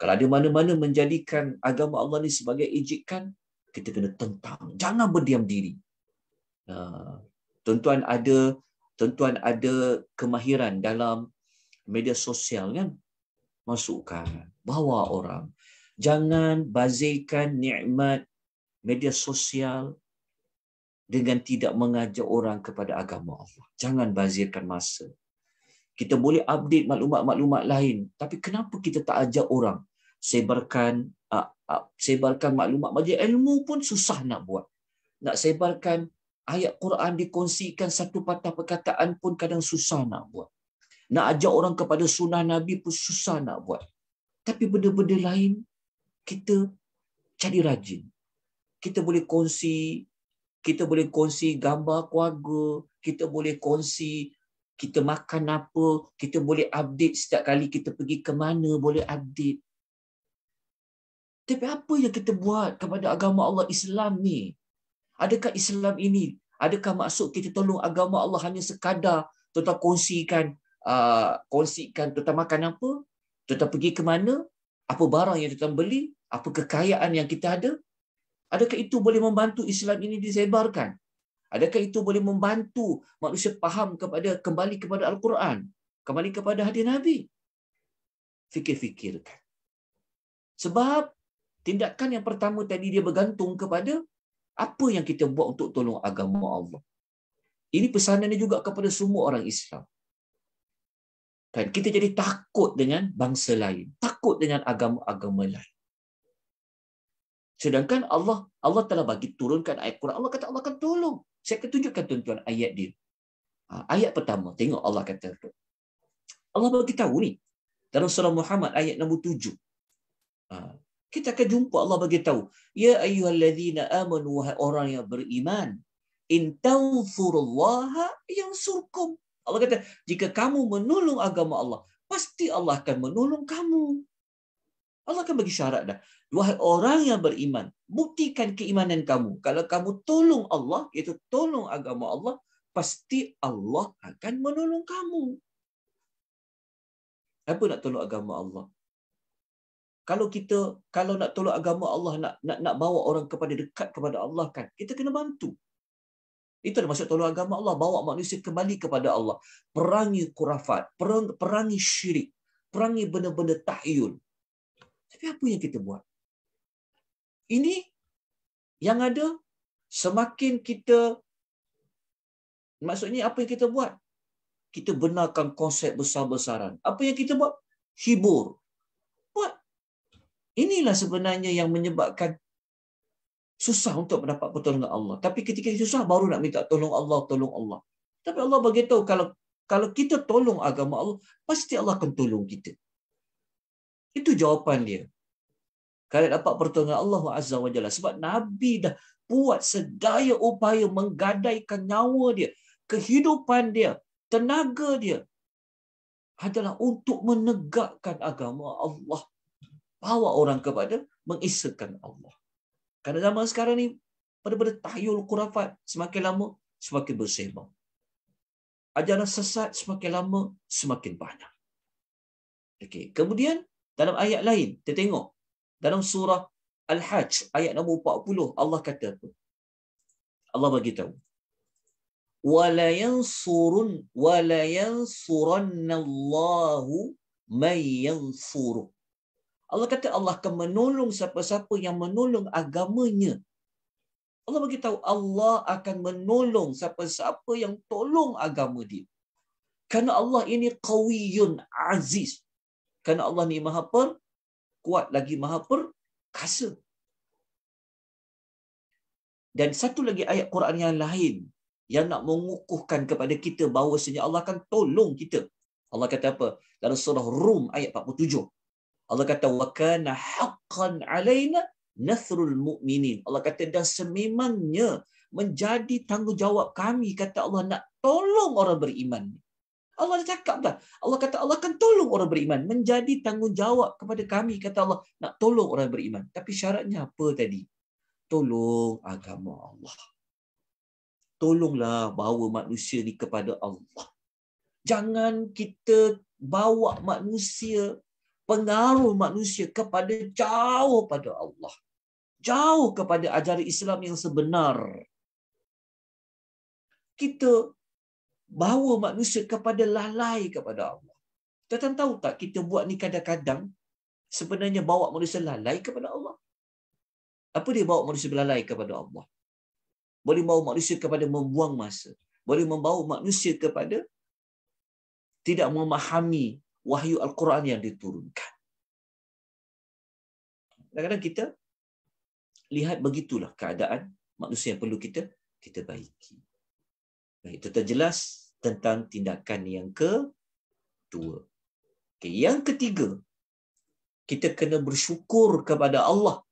Kalau ada mana-mana menjadikan agama Allah ni sebagai ejekan, kita kena tentang. Jangan berdiam diri. Tuan-tuan ada tuan-tuan ada kemahiran dalam media sosial kan? Masukkan, bawa orang. Jangan bazirkan nikmat media sosial dengan tidak mengajak orang kepada agama Allah. Jangan bazirkan masa. Kita boleh update maklumat-maklumat lain. Tapi kenapa kita tak ajak orang sebarkan uh, uh, sebarkan maklumat majlis ilmu pun susah nak buat. Nak sebarkan ayat Quran dikongsikan satu patah perkataan pun kadang susah nak buat. Nak ajak orang kepada sunnah Nabi pun susah nak buat. Tapi benda-benda lain kita jadi rajin. Kita boleh kongsi kita boleh kongsi gambar keluarga, kita boleh kongsi kita makan apa, kita boleh update setiap kali kita pergi ke mana, boleh update. Tapi apa yang kita buat kepada agama Allah Islam ni? Adakah Islam ini, adakah maksud kita tolong agama Allah hanya sekadar tuan kongsikan, uh, kongsikan tuan makan apa, tuan pergi ke mana, apa barang yang tuan beli, apa kekayaan yang kita ada? Adakah itu boleh membantu Islam ini disebarkan? Adakah itu boleh membantu manusia faham kepada kembali kepada Al-Quran, kembali kepada hadis Nabi? Fikir-fikirkan. Sebab Tindakan yang pertama tadi dia bergantung kepada apa yang kita buat untuk tolong agama Allah. Ini pesanannya juga kepada semua orang Islam. Kan kita jadi takut dengan bangsa lain, takut dengan agama-agama lain. Sedangkan Allah Allah telah bagi turunkan ayat Quran. Allah kata Allah akan tolong. Saya akan tunjukkan tuan-tuan ayat dia. Ha, ayat pertama, tengok Allah kata. Allah bagi tahu ni. Dalam surah Muhammad ayat nombor tujuh. Ha, kita akan jumpa Allah bagi tahu. Ya ayyuhallazina amanu wahai orang yang beriman in tanfurullaha yansurkum. Allah kata jika kamu menolong agama Allah pasti Allah akan menolong kamu. Allah akan bagi syarat dah. Wahai orang yang beriman buktikan keimanan kamu. Kalau kamu tolong Allah iaitu tolong agama Allah pasti Allah akan menolong kamu. Apa nak tolong agama Allah kalau kita kalau nak tolong agama Allah nak nak nak bawa orang kepada dekat kepada Allah kan kita kena bantu. Itu adalah maksud tolong agama Allah bawa manusia kembali kepada Allah. Perangi kurafat perang, perangi syirik perangi benda-benda tahyul tapi apa yang kita buat? Ini yang ada semakin kita maksudnya apa yang kita buat? Kita benarkan konsep besar-besaran. Apa yang kita buat? Hibur Inilah sebenarnya yang menyebabkan susah untuk mendapat pertolongan Allah. Tapi ketika susah baru nak minta tolong Allah, tolong Allah. Tapi Allah bagi tahu kalau kalau kita tolong agama Allah, pasti Allah akan tolong kita. Itu jawapan dia. Kalau dapat pertolongan Allah Azza wa Jalla. Sebab Nabi dah buat sedaya upaya menggadaikan nyawa dia, kehidupan dia, tenaga dia adalah untuk menegakkan agama Allah bawa orang kepada mengisahkan Allah. Karena zaman sekarang ni pada-pada tahyul kurafat semakin lama semakin bersembang. Ajaran sesat semakin lama semakin banyak. Okey, kemudian dalam ayat lain kita tengok dalam surah Al-Hajj ayat nombor 40 Allah kata apa? Allah bagi tahu. Wala yansurun wala yansurannallahu may yansuruh. Allah kata Allah akan menolong siapa-siapa yang menolong agamanya. Allah bagi tahu Allah akan menolong siapa-siapa yang tolong agama dia. Karena Allah ini qawiyun aziz. Karena Allah ni maha per, kuat lagi maha perkasa. Dan satu lagi ayat Quran yang lain yang nak mengukuhkan kepada kita bahawa bahawasanya Allah akan tolong kita. Allah kata apa? Dalam surah Rum ayat 47. Allah kata wa kana haqqan alaina nasrul mu'minin. Allah kata dan sememangnya menjadi tanggungjawab kami kata Allah nak tolong orang beriman. Allah dah cakap dah. Allah kata Allah akan tolong orang beriman. Menjadi tanggungjawab kepada kami kata Allah nak tolong orang beriman. Tapi syaratnya apa tadi? Tolong agama Allah. Tolonglah bawa manusia ni kepada Allah. Jangan kita bawa manusia pengaruh manusia kepada jauh pada Allah. Jauh kepada ajaran Islam yang sebenar. Kita bawa manusia kepada lalai kepada Allah. Tuan tahu tak kita buat ni kadang-kadang sebenarnya bawa manusia lalai kepada Allah. Apa dia bawa manusia lalai kepada Allah? Boleh bawa manusia kepada membuang masa. Boleh membawa manusia kepada tidak memahami wahyu Al-Quran yang diturunkan. Kadang-kadang kita lihat begitulah keadaan manusia yang perlu kita kita baiki. Baik, itu terjelas tentang tindakan yang kedua. Okay, yang ketiga, kita kena bersyukur kepada Allah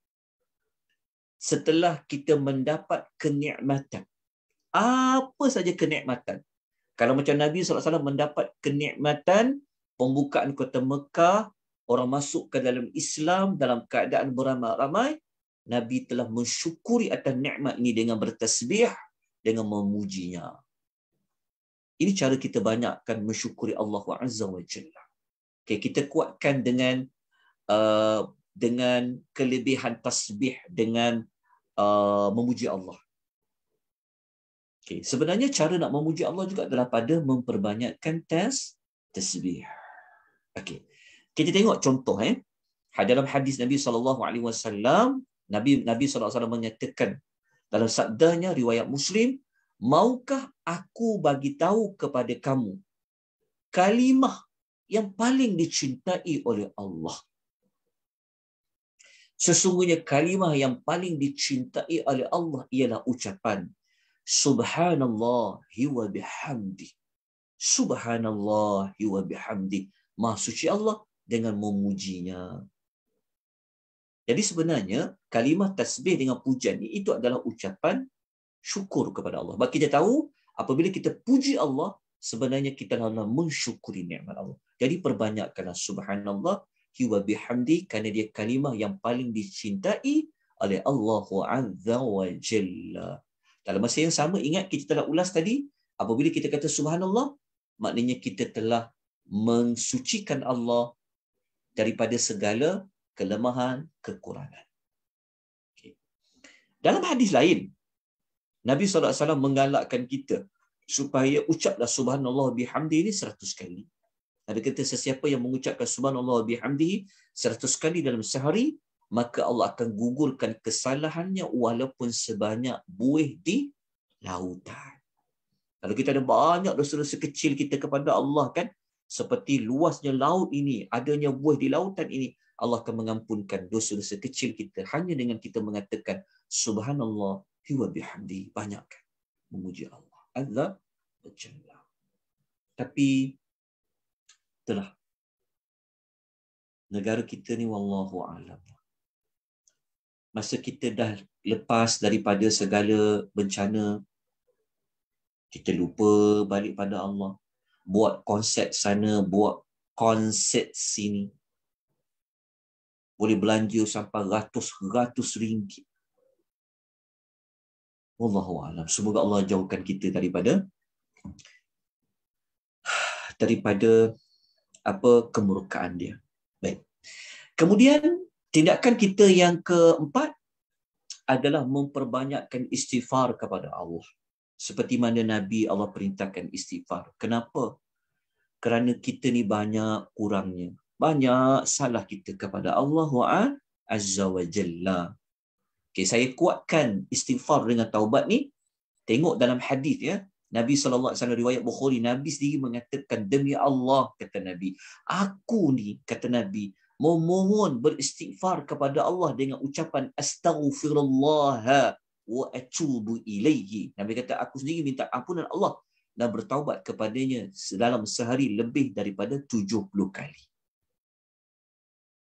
setelah kita mendapat kenikmatan. Apa saja kenikmatan. Kalau macam Nabi SAW mendapat kenikmatan pembukaan kota Mekah, orang masuk ke dalam Islam dalam keadaan beramai-ramai, Nabi telah mensyukuri atas nikmat ini dengan bertasbih, dengan memujinya. Ini cara kita banyakkan mensyukuri Allah Azza wa Jalla. Okay, kita kuatkan dengan uh, dengan kelebihan tasbih, dengan uh, memuji Allah. Okay, sebenarnya cara nak memuji Allah juga adalah pada memperbanyakkan tes tasbih. Okey. Kita tengok contoh eh. Dalam hadis Nabi sallallahu alaihi wasallam, Nabi Nabi sallallahu alaihi wasallam menyatakan dalam sabdanya riwayat Muslim, "Maukah aku bagi tahu kepada kamu kalimah yang paling dicintai oleh Allah?" Sesungguhnya kalimah yang paling dicintai oleh Allah ialah ucapan Subhanallah wa bihamdi. Subhanallah wa bihamdi. Maha suci Allah dengan memujinya. Jadi sebenarnya kalimah tasbih dengan pujian ini itu adalah ucapan syukur kepada Allah. Bagi kita tahu apabila kita puji Allah sebenarnya kita adalah mensyukuri nikmat Allah. Jadi perbanyakkanlah subhanallah wa bihamdi kerana dia kalimah yang paling dicintai oleh Allah Azza wa Jalla. Dalam masa yang sama ingat kita telah ulas tadi apabila kita kata subhanallah maknanya kita telah mensucikan Allah daripada segala kelemahan, kekurangan. Okay. Dalam hadis lain, Nabi SAW menggalakkan kita supaya ucaplah subhanallah bihamdi ini seratus kali. Nabi kata sesiapa yang mengucapkan subhanallah bihamdi seratus kali dalam sehari, maka Allah akan gugurkan kesalahannya walaupun sebanyak buih di lautan. Kalau kita ada banyak dosa-dosa kecil kita kepada Allah kan, seperti luasnya laut ini, adanya buih di lautan ini, Allah akan mengampunkan dosa-dosa kecil kita hanya dengan kita mengatakan subhanallah wa bihamdi banyak memuji Allah. Wa Jalla. Tapi telah negara kita ni wallahu alam. Masa kita dah lepas daripada segala bencana kita lupa balik pada Allah. Buat konsep sana, buat konsep sini. Boleh belanja sampai ratus-ratus ringgit. Wallahu alam. Semoga Allah jauhkan kita daripada daripada apa kemurkaan dia. Baik. Kemudian tindakan kita yang keempat adalah memperbanyakkan istighfar kepada Allah. Seperti mana Nabi Allah perintahkan istighfar. Kenapa? Kerana kita ni banyak kurangnya. Banyak salah kita kepada Allah Azza wa Jalla. Okay, saya kuatkan istighfar dengan taubat ni. Tengok dalam hadis ya. Nabi SAW riwayat Bukhari, Nabi sendiri mengatakan, demi Allah, kata Nabi, aku ni, kata Nabi, memohon beristighfar kepada Allah dengan ucapan astaghfirullah wa atubu ilaihi. Nabi kata, aku sendiri minta ampunan Allah dan bertaubat kepadanya dalam sehari lebih daripada 70 kali.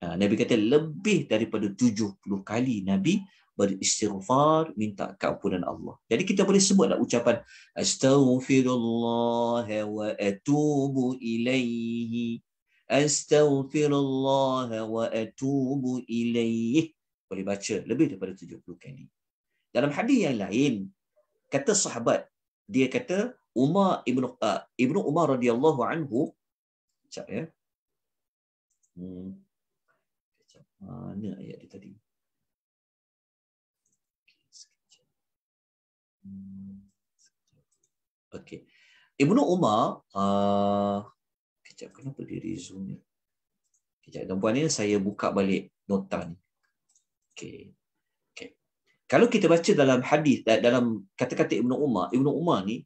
Nabi kata lebih daripada 70 kali Nabi beristighfar minta keampunan Allah. Jadi kita boleh sebutlah ucapan astaghfirullah wa atubu ilaihi. Astaghfirullah wa atubu ilaihi. Boleh baca lebih daripada 70 kali. Dalam hadis yang lain kata sahabat dia kata Umar ibnu uh, ibnu Umar radhiyallahu anhu cak ya. Hmm. Mana ayat dia tadi? Okey. Ibnu Umar, uh, kejap kenapa dia resume? Kejap tuan-puan ni saya buka balik nota ni. Okey. Kalau kita baca dalam hadis dalam kata-kata Ibnu Umar, Ibnu Umar ni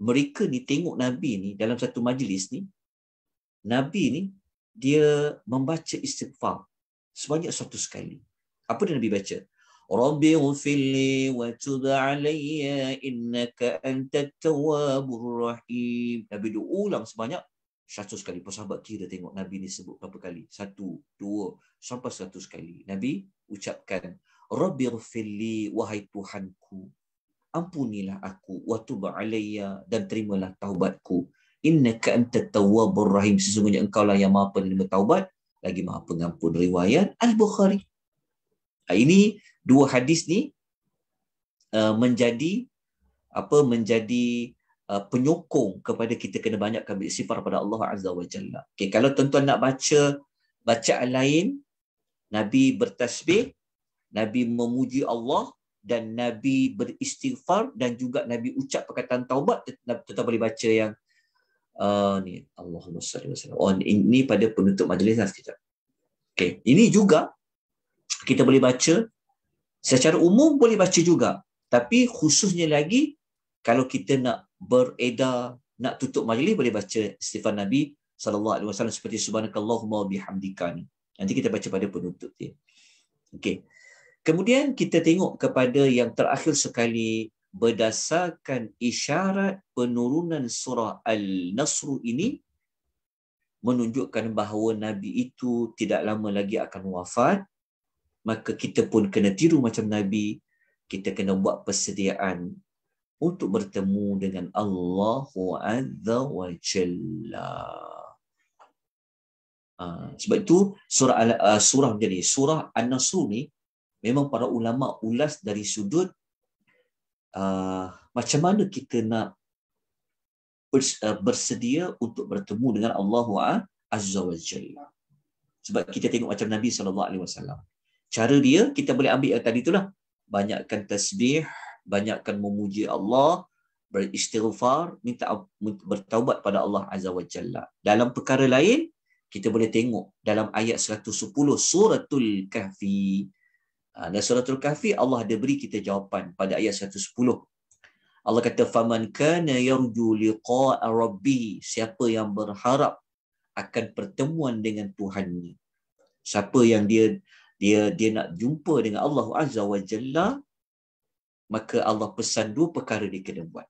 mereka ni tengok Nabi ni dalam satu majlis ni Nabi ni dia membaca istighfar sebanyak satu sekali. Apa dia Nabi baca? Rabbi ghfirli wa tub alayya innaka antat tawwabur rahim. Nabi dia ulang sebanyak satu sekali. Sahabat kira tengok Nabi ni sebut berapa kali? Satu, dua, sampai satu sekali. Nabi ucapkan, Rabbi ghfirli wahai Tuhanku. Ampunilah aku wa tub alayya dan terimalah taubatku. Innaka antat tawwabur rahim. Sesungguhnya engkau lah yang maha penerima taubat lagi maha pengampun riwayat Al-Bukhari. Ini dua hadis ni uh, menjadi apa menjadi uh, penyokong kepada kita kena banyakkan beristighfar pada Allah Azza wa Jalla. Okay, kalau tuan-tuan nak baca bacaan lain, Nabi bertasbih, Nabi memuji Allah dan Nabi beristighfar dan juga Nabi ucap perkataan taubat, tuan-tuan boleh baca yang uh, ni Allahumma salli wa sallam. Oh, ini pada penutup majlis lah sekejap. Okay. Ini juga kita boleh baca Secara umum boleh baca juga. Tapi khususnya lagi, kalau kita nak beredar, nak tutup majlis, boleh baca istighfar Nabi SAW seperti subhanakallahumma bihamdika ni. Nanti kita baca pada penutup dia. Okey. Kemudian kita tengok kepada yang terakhir sekali berdasarkan isyarat penurunan surah Al-Nasr ini menunjukkan bahawa Nabi itu tidak lama lagi akan wafat maka kita pun kena tiru macam Nabi. Kita kena buat persediaan untuk bertemu dengan Allah Azza wa Jalla. Uh, sebab itu surah uh, surah jadi surah An-Nasr ni memang para ulama ulas dari sudut uh, macam mana kita nak uh, bersedia untuk bertemu dengan Allah Azza wa Jalla. Sebab kita tengok macam Nabi wasallam. Cara dia kita boleh ambil yang tadi itulah. Banyakkan tasbih, banyakkan memuji Allah, beristighfar, minta bertaubat pada Allah Azza wa Jalla. Dalam perkara lain, kita boleh tengok dalam ayat 110 suratul kahfi. Ha, dan suratul kahfi Allah ada beri kita jawapan pada ayat 110. Allah kata faman kana yarju liqa'a rabbi siapa yang berharap akan pertemuan dengan Tuhannya. Siapa yang dia dia dia nak jumpa dengan Allah Azza wa Jalla maka Allah pesan dua perkara dia kena buat.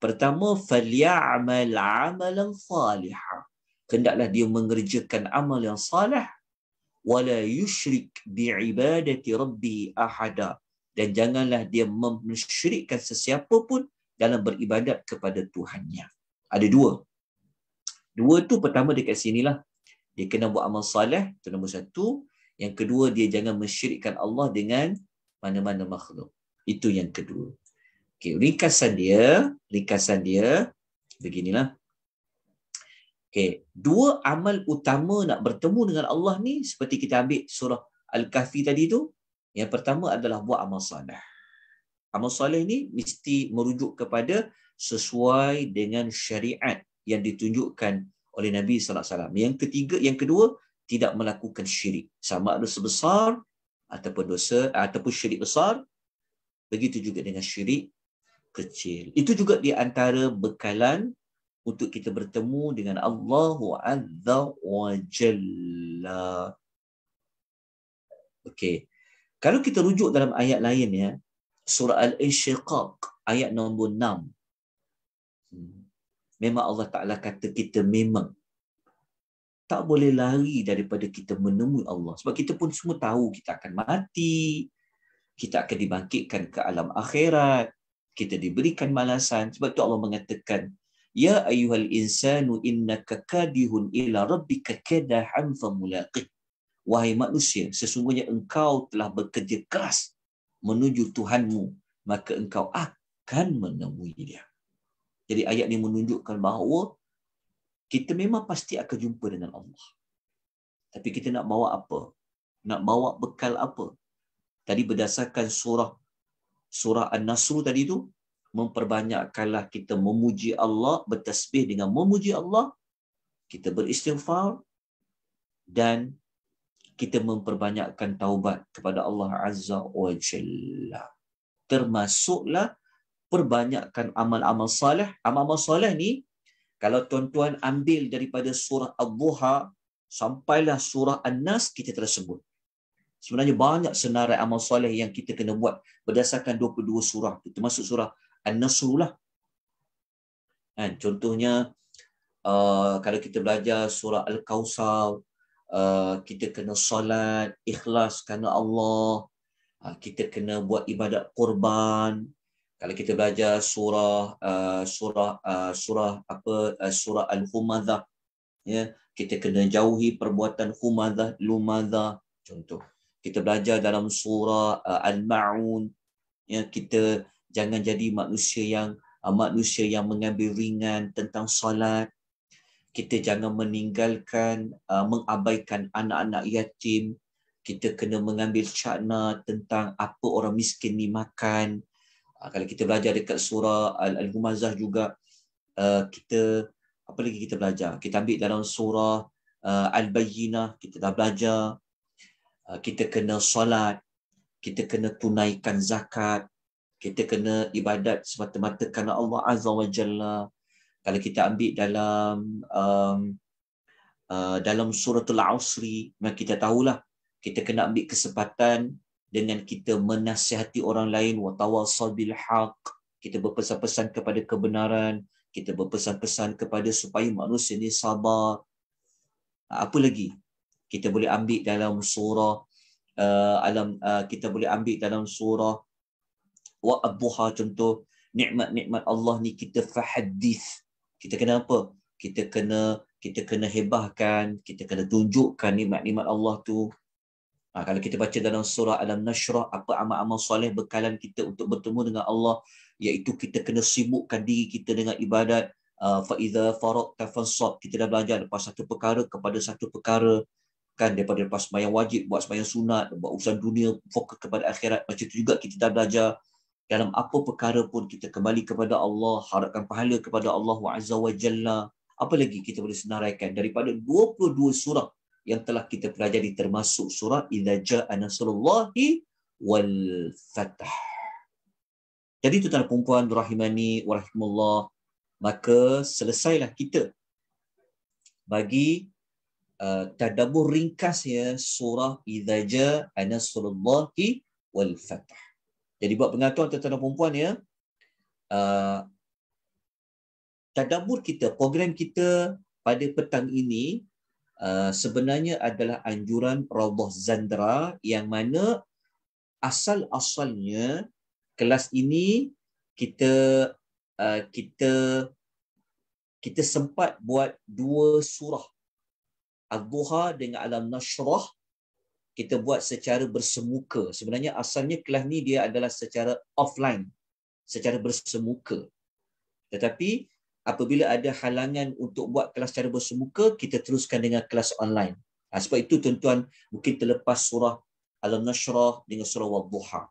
Pertama, falyamal amalan salihah. Hendaklah dia mengerjakan amal yang salih wala yushrik bi'ibadati rabbi ahada dan janganlah dia mensyirikkan sesiapa pun dalam beribadat kepada Tuhannya. Ada dua. Dua tu pertama dekat sinilah. Dia kena buat amal salih, itu nombor satu. Yang kedua, dia jangan mensyirikkan Allah dengan mana-mana makhluk. Itu yang kedua. Okay, ringkasan dia, ringkasan dia, beginilah. Okay, dua amal utama nak bertemu dengan Allah ni, seperti kita ambil surah Al-Kahfi tadi tu, yang pertama adalah buat amal salih. Amal salih ni mesti merujuk kepada sesuai dengan syariat yang ditunjukkan oleh Nabi sallallahu alaihi wasallam. Yang ketiga, yang kedua, tidak melakukan syirik. Sama ada sebesar ataupun dosa ataupun syirik besar, begitu juga dengan syirik kecil. Itu juga di antara bekalan untuk kita bertemu dengan Allah Azza wa Jalla. Okey. Kalau kita rujuk dalam ayat lain ya, surah Al-Insyiqaq ayat nombor memang Allah Ta'ala kata kita memang tak boleh lari daripada kita menemui Allah. Sebab kita pun semua tahu kita akan mati, kita akan dibangkitkan ke alam akhirat, kita diberikan balasan. Sebab tu Allah mengatakan, Ya ayuhal insanu innaka kadihun ila rabbika kadahan famulaqih. Wahai manusia, sesungguhnya engkau telah bekerja keras menuju Tuhanmu, maka engkau akan menemui dia. Jadi ayat ini menunjukkan bahawa kita memang pasti akan jumpa dengan Allah. Tapi kita nak bawa apa? Nak bawa bekal apa? Tadi berdasarkan surah surah An-Nasr tadi tu memperbanyakkanlah kita memuji Allah, bertasbih dengan memuji Allah, kita beristighfar dan kita memperbanyakkan taubat kepada Allah Azza wa Jalla. Termasuklah perbanyakkan amal-amal soleh. Amal-amal soleh ni, kalau tuan-tuan ambil daripada surah Al-Duha sampailah surah An-Nas, kita telah sebut. Sebenarnya banyak senarai amal soleh yang kita kena buat berdasarkan 22 surah. Itu masuk surah An-Nasr lah. Kan? Contohnya, uh, kalau kita belajar surah Al-Kawsar, uh, kita kena solat, ikhlas kerana Allah, uh, kita kena buat ibadat korban, kalau kita belajar surah uh, surah uh, surah apa uh, surah al-humadzah ya kita kena jauhi perbuatan humadzah lumadzah contoh kita belajar dalam surah uh, al-maun ya kita jangan jadi manusia yang uh, manusia yang mengambil ringan tentang solat. Kita jangan meninggalkan uh, mengabaikan anak-anak yatim. Kita kena mengambil cakna tentang apa orang miskin ni makan. Ah, kalau kita belajar dekat surah Al-Humazah juga uh, kita apa lagi kita belajar? Kita ambil dalam surah uh, Al-Bayyinah kita dah belajar. Uh, kita kena solat. Kita kena tunaikan zakat kita kena ibadat semata-mata kerana Allah Azza wa Jalla. Kalau kita ambil dalam um, uh, dalam suratul Asri memang kita tahulah kita kena ambil kesempatan dengan kita menasihati orang lain. Wa tawassal bil haq. Kita berpesan-pesan kepada kebenaran. Kita berpesan-pesan kepada supaya manusia ini sabar. Apa lagi? Kita boleh ambil dalam surah uh, alam uh, kita boleh ambil dalam surah wa ad-duha contoh nikmat-nikmat Allah ni kita fahadith kita kena apa? Kita kena kita kena hebahkan kita kena tunjukkan nikmat-nikmat Allah tu. Ha, kalau kita baca dalam surah alam nashrah apa amal-amal soleh bekalan kita untuk bertemu dengan Allah iaitu kita kena sibukkan diri kita dengan ibadat. Uh, fa idza faraqta fansab kita dah belajar lepas satu perkara kepada satu perkara. Kan daripada lepas sembahyang wajib buat sembahyang sunat buat urusan dunia fokus kepada akhirat. Macam tu juga kita dah belajar dalam apa perkara pun kita kembali kepada Allah harapkan pahala kepada Allah Azza wa Jalla apa lagi kita boleh senaraikan daripada 22 surah yang telah kita pelajari termasuk surah idza jaa nasrullahi wal fath jadi tuan-tuan puan rahimani wa rahimallah maka selesailah kita bagi uh, tadabbur ringkas ya surah idza jaa nasrullahi wal fath. Jadi buat pengaturan tuan-tuan dan puan ya. Uh, tadabbur kita, program kita pada petang ini uh, sebenarnya adalah anjuran Raudhah Zandra yang mana asal-asalnya kelas ini kita uh, kita kita sempat buat dua surah Al-Duha dengan Alam Nashrah kita buat secara bersemuka. Sebenarnya asalnya kelas ni dia adalah secara offline, secara bersemuka. Tetapi apabila ada halangan untuk buat kelas secara bersemuka, kita teruskan dengan kelas online. Ha, sebab itu tuan-tuan mungkin terlepas surah Alam Nashrah dengan surah Wal-Duha.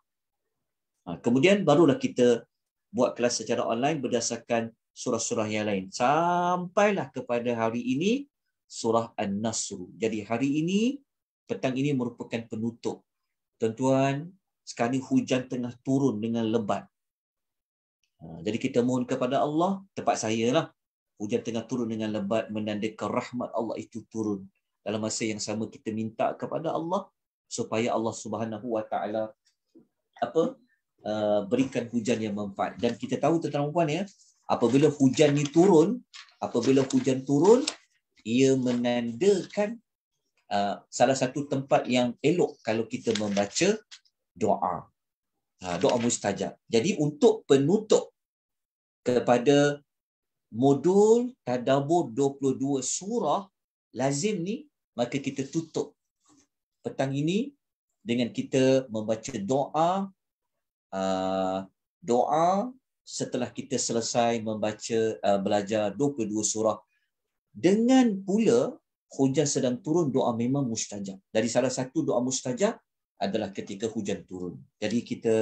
Ha, kemudian barulah kita buat kelas secara online berdasarkan surah-surah yang lain. Sampailah kepada hari ini surah An-Nasr. Jadi hari ini, petang ini merupakan penutup. Tuan-tuan, sekarang ini hujan tengah turun dengan lebat. Ha, jadi kita mohon kepada Allah, tempat saya lah. Hujan tengah turun dengan lebat menandakan rahmat Allah itu turun. Dalam masa yang sama kita minta kepada Allah supaya Allah Subhanahu Wa Taala apa uh, berikan hujan yang manfaat. Dan kita tahu tentang puan ya, apabila hujan ni turun, apabila hujan turun, ia menandakan uh, salah satu tempat yang elok kalau kita membaca doa. Uh, doa mustajab. Jadi untuk penutup kepada modul tadabbur 22 surah lazim ni maka kita tutup petang ini dengan kita membaca doa uh, doa setelah kita selesai membaca belajar 22 surah dengan pula hujan sedang turun doa memang mustajab. Dari salah satu doa mustajab adalah ketika hujan turun. Jadi kita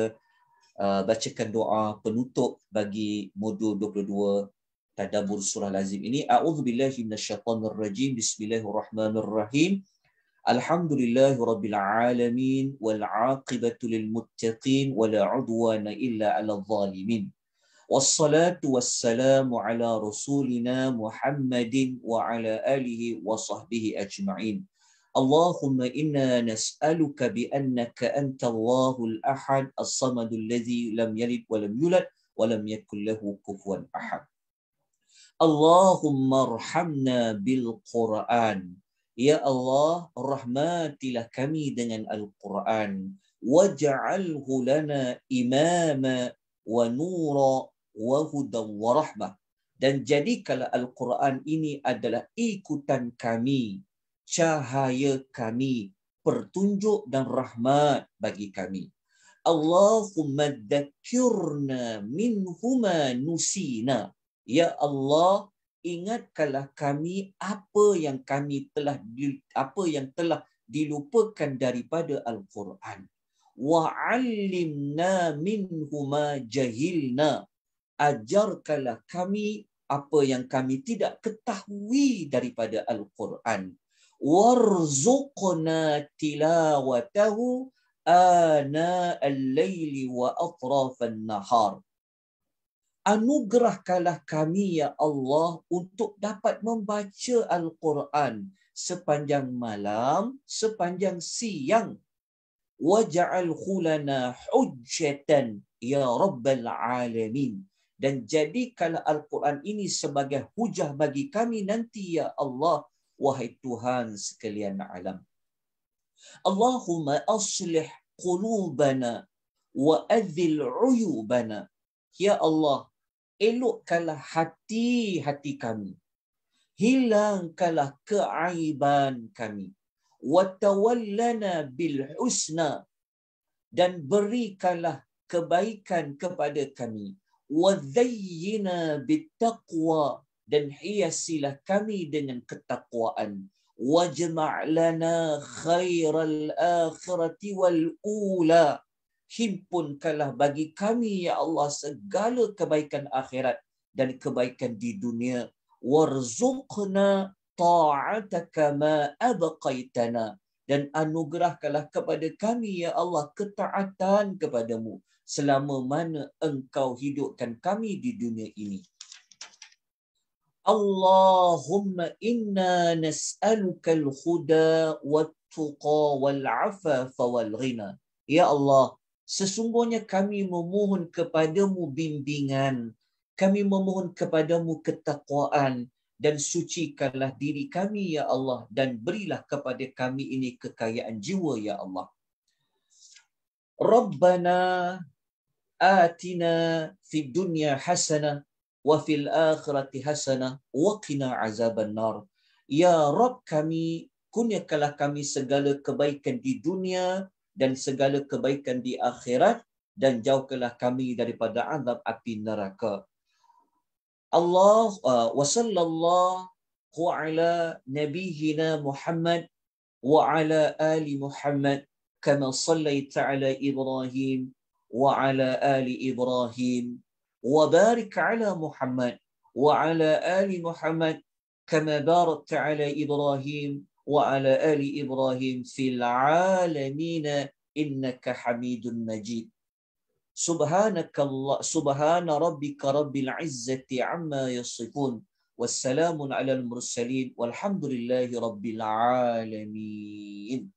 uh, bacakan doa penutup bagi modul 22 tadabbur surah lazim ini. A'udzubillahi minasyaitonirrajim. Bismillahirrahmanirrahim. Alhamdulillahi rabbil alamin wal 'aqibatu lil muttaqin wa la 'udwana illa 'alal zalimin. والصلاة والسلام على رسولنا محمد وعلى آله وصحبه أجمعين. اللهم إنا نسألك بأنك أنت الله الأحد الصمد الذي لم يلد ولم يولد ولم يكن له كفوا أحد. اللهم ارحمنا بالقرآن. يا الله rahmatilah kami dengan Al-Quran imama wa nura wa hudan wa rahmah. Dan jadikanlah al-Quran ini adalah ikutan kami cahaya kami pertunjuk dan rahmat bagi kami. Allahumma dzakirna minhuma nusina. Ya Allah ingatkanlah kami apa yang kami telah apa yang telah dilupakan daripada al-Quran. Wa 'allimna minhuma jahilna ajarkanlah kami apa yang kami tidak ketahui daripada Al-Quran. Warzuqna tilawatahu ana al-layli wa atrafan nahar. Anugerahkanlah kami ya Allah untuk dapat membaca Al-Quran sepanjang malam, sepanjang siang. Waja'al khulana hujjatan ya rabbal alamin dan jadikanlah Al-Quran ini sebagai hujah bagi kami nanti ya Allah wahai Tuhan sekalian alam. Allahumma aslih qulubana wa adzil uyubana. Ya Allah, elokkanlah hati-hati kami. Hilangkanlah keaiban kami. Wa tawallana bil husna dan berikanlah kebaikan kepada kami. Bit taqwa dan hiasilah kami dengan ketakwaan. lana khairal akhirati wal ula himpunkanlah bagi kami ya Allah segala kebaikan akhirat dan kebaikan di dunia. warzuqna ta'ataka ma abqaitana dan anugerahkanlah kepada kami ya Allah ketaatan kepadamu selama mana engkau hidupkan kami di dunia ini Allahumma inna nas'aluka al-huda wat-tuqa wal-afafa wal-ghina. Ya Allah, sesungguhnya kami memohon kepadamu bimbingan. Kami memohon kepadamu ketakwaan dan sucikanlah diri kami ya Allah dan berilah kepada kami ini kekayaan jiwa ya Allah. Rabbana atina fid dunya hasanah wa fil akhirati hasanah wa qina azaban nar ya rab kami kurniakanlah kami segala kebaikan di dunia dan segala kebaikan di akhirat dan jauhkanlah kami daripada azab api neraka الله آه، وصلى الله على نبينا محمد وعلى آل محمد كما صليت على إبراهيم وعلى آل إبراهيم وبارك على محمد وعلى آل محمد كما باركت على إبراهيم وعلى آل إبراهيم في العالمين إنك حميد مجيد. Subhanakallah subhana rabbika rabbil izzati amma yasifun wassalamun alal mursalin walhamdulillahi rabbil alamin.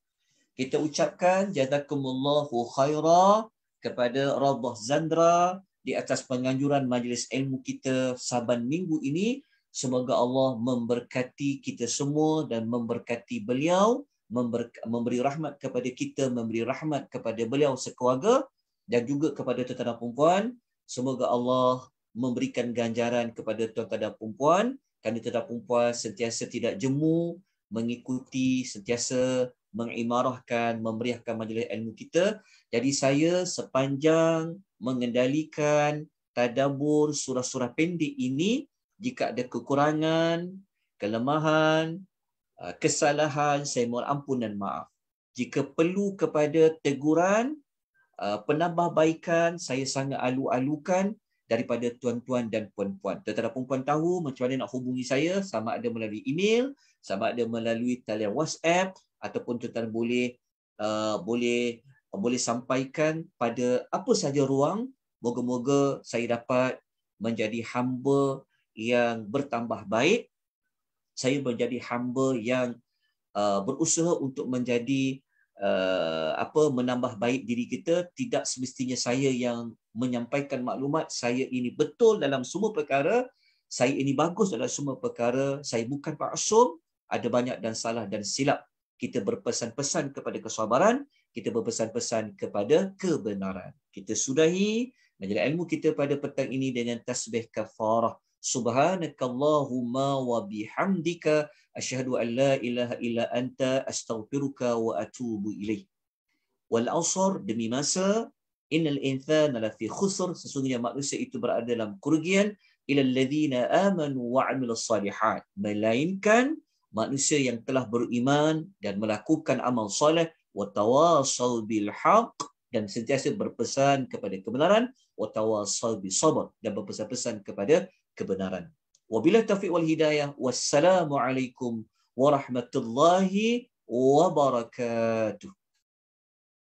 Kita ucapkan jazakumullahu khaira kepada Rabbah Zandra di atas penganjuran majlis ilmu kita saban minggu ini. Semoga Allah memberkati kita semua dan memberkati beliau, memberi rahmat kepada kita, memberi rahmat kepada beliau sekeluarga dan juga kepada tuan-tuan dan puan semoga Allah memberikan ganjaran kepada tuan-tuan dan puan kerana tuan-tuan dan puan sentiasa tidak jemu mengikuti sentiasa mengimarahkan memeriahkan majlis ilmu kita jadi saya sepanjang mengendalikan tadabur surah-surah pendek ini jika ada kekurangan, kelemahan, uh, kesalahan, saya mohon ampun dan maaf. Jika perlu kepada teguran, uh, penambahbaikan, saya sangat alu-alukan daripada tuan-tuan dan puan-puan. Dan puan-puan tahu macam mana nak hubungi saya, sama ada melalui email, sama ada melalui talian WhatsApp, ataupun tuan-tuan boleh uh, boleh boleh sampaikan pada apa saja ruang moga-moga saya dapat menjadi hamba yang bertambah baik saya menjadi hamba yang uh, berusaha untuk menjadi uh, apa menambah baik diri kita tidak semestinya saya yang menyampaikan maklumat saya ini betul dalam semua perkara saya ini bagus dalam semua perkara saya bukan maksum ada banyak dan salah dan silap kita berpesan-pesan kepada kesabaran kita berpesan-pesan kepada kebenaran. Kita sudahi majlis ilmu kita pada petang ini dengan tasbih kafarah. Subhanakallahumma wa bihamdika asyhadu an la ilaha illa anta astaghfiruka wa atubu ilaih. Wal asr demi masa innal insana lafi khusr sesungguhnya manusia itu berada dalam kerugian ila alladhina amanu wa amilus salihat melainkan manusia yang telah beriman dan melakukan amal soleh watawasau bil haq dan sentiasa berpesan kepada kebenaran watawasau bis sabr dan berpesan-pesan kepada kebenaran. وبلا التوفيق والهداية والسلام عليكم ورحمة الله وبركاته.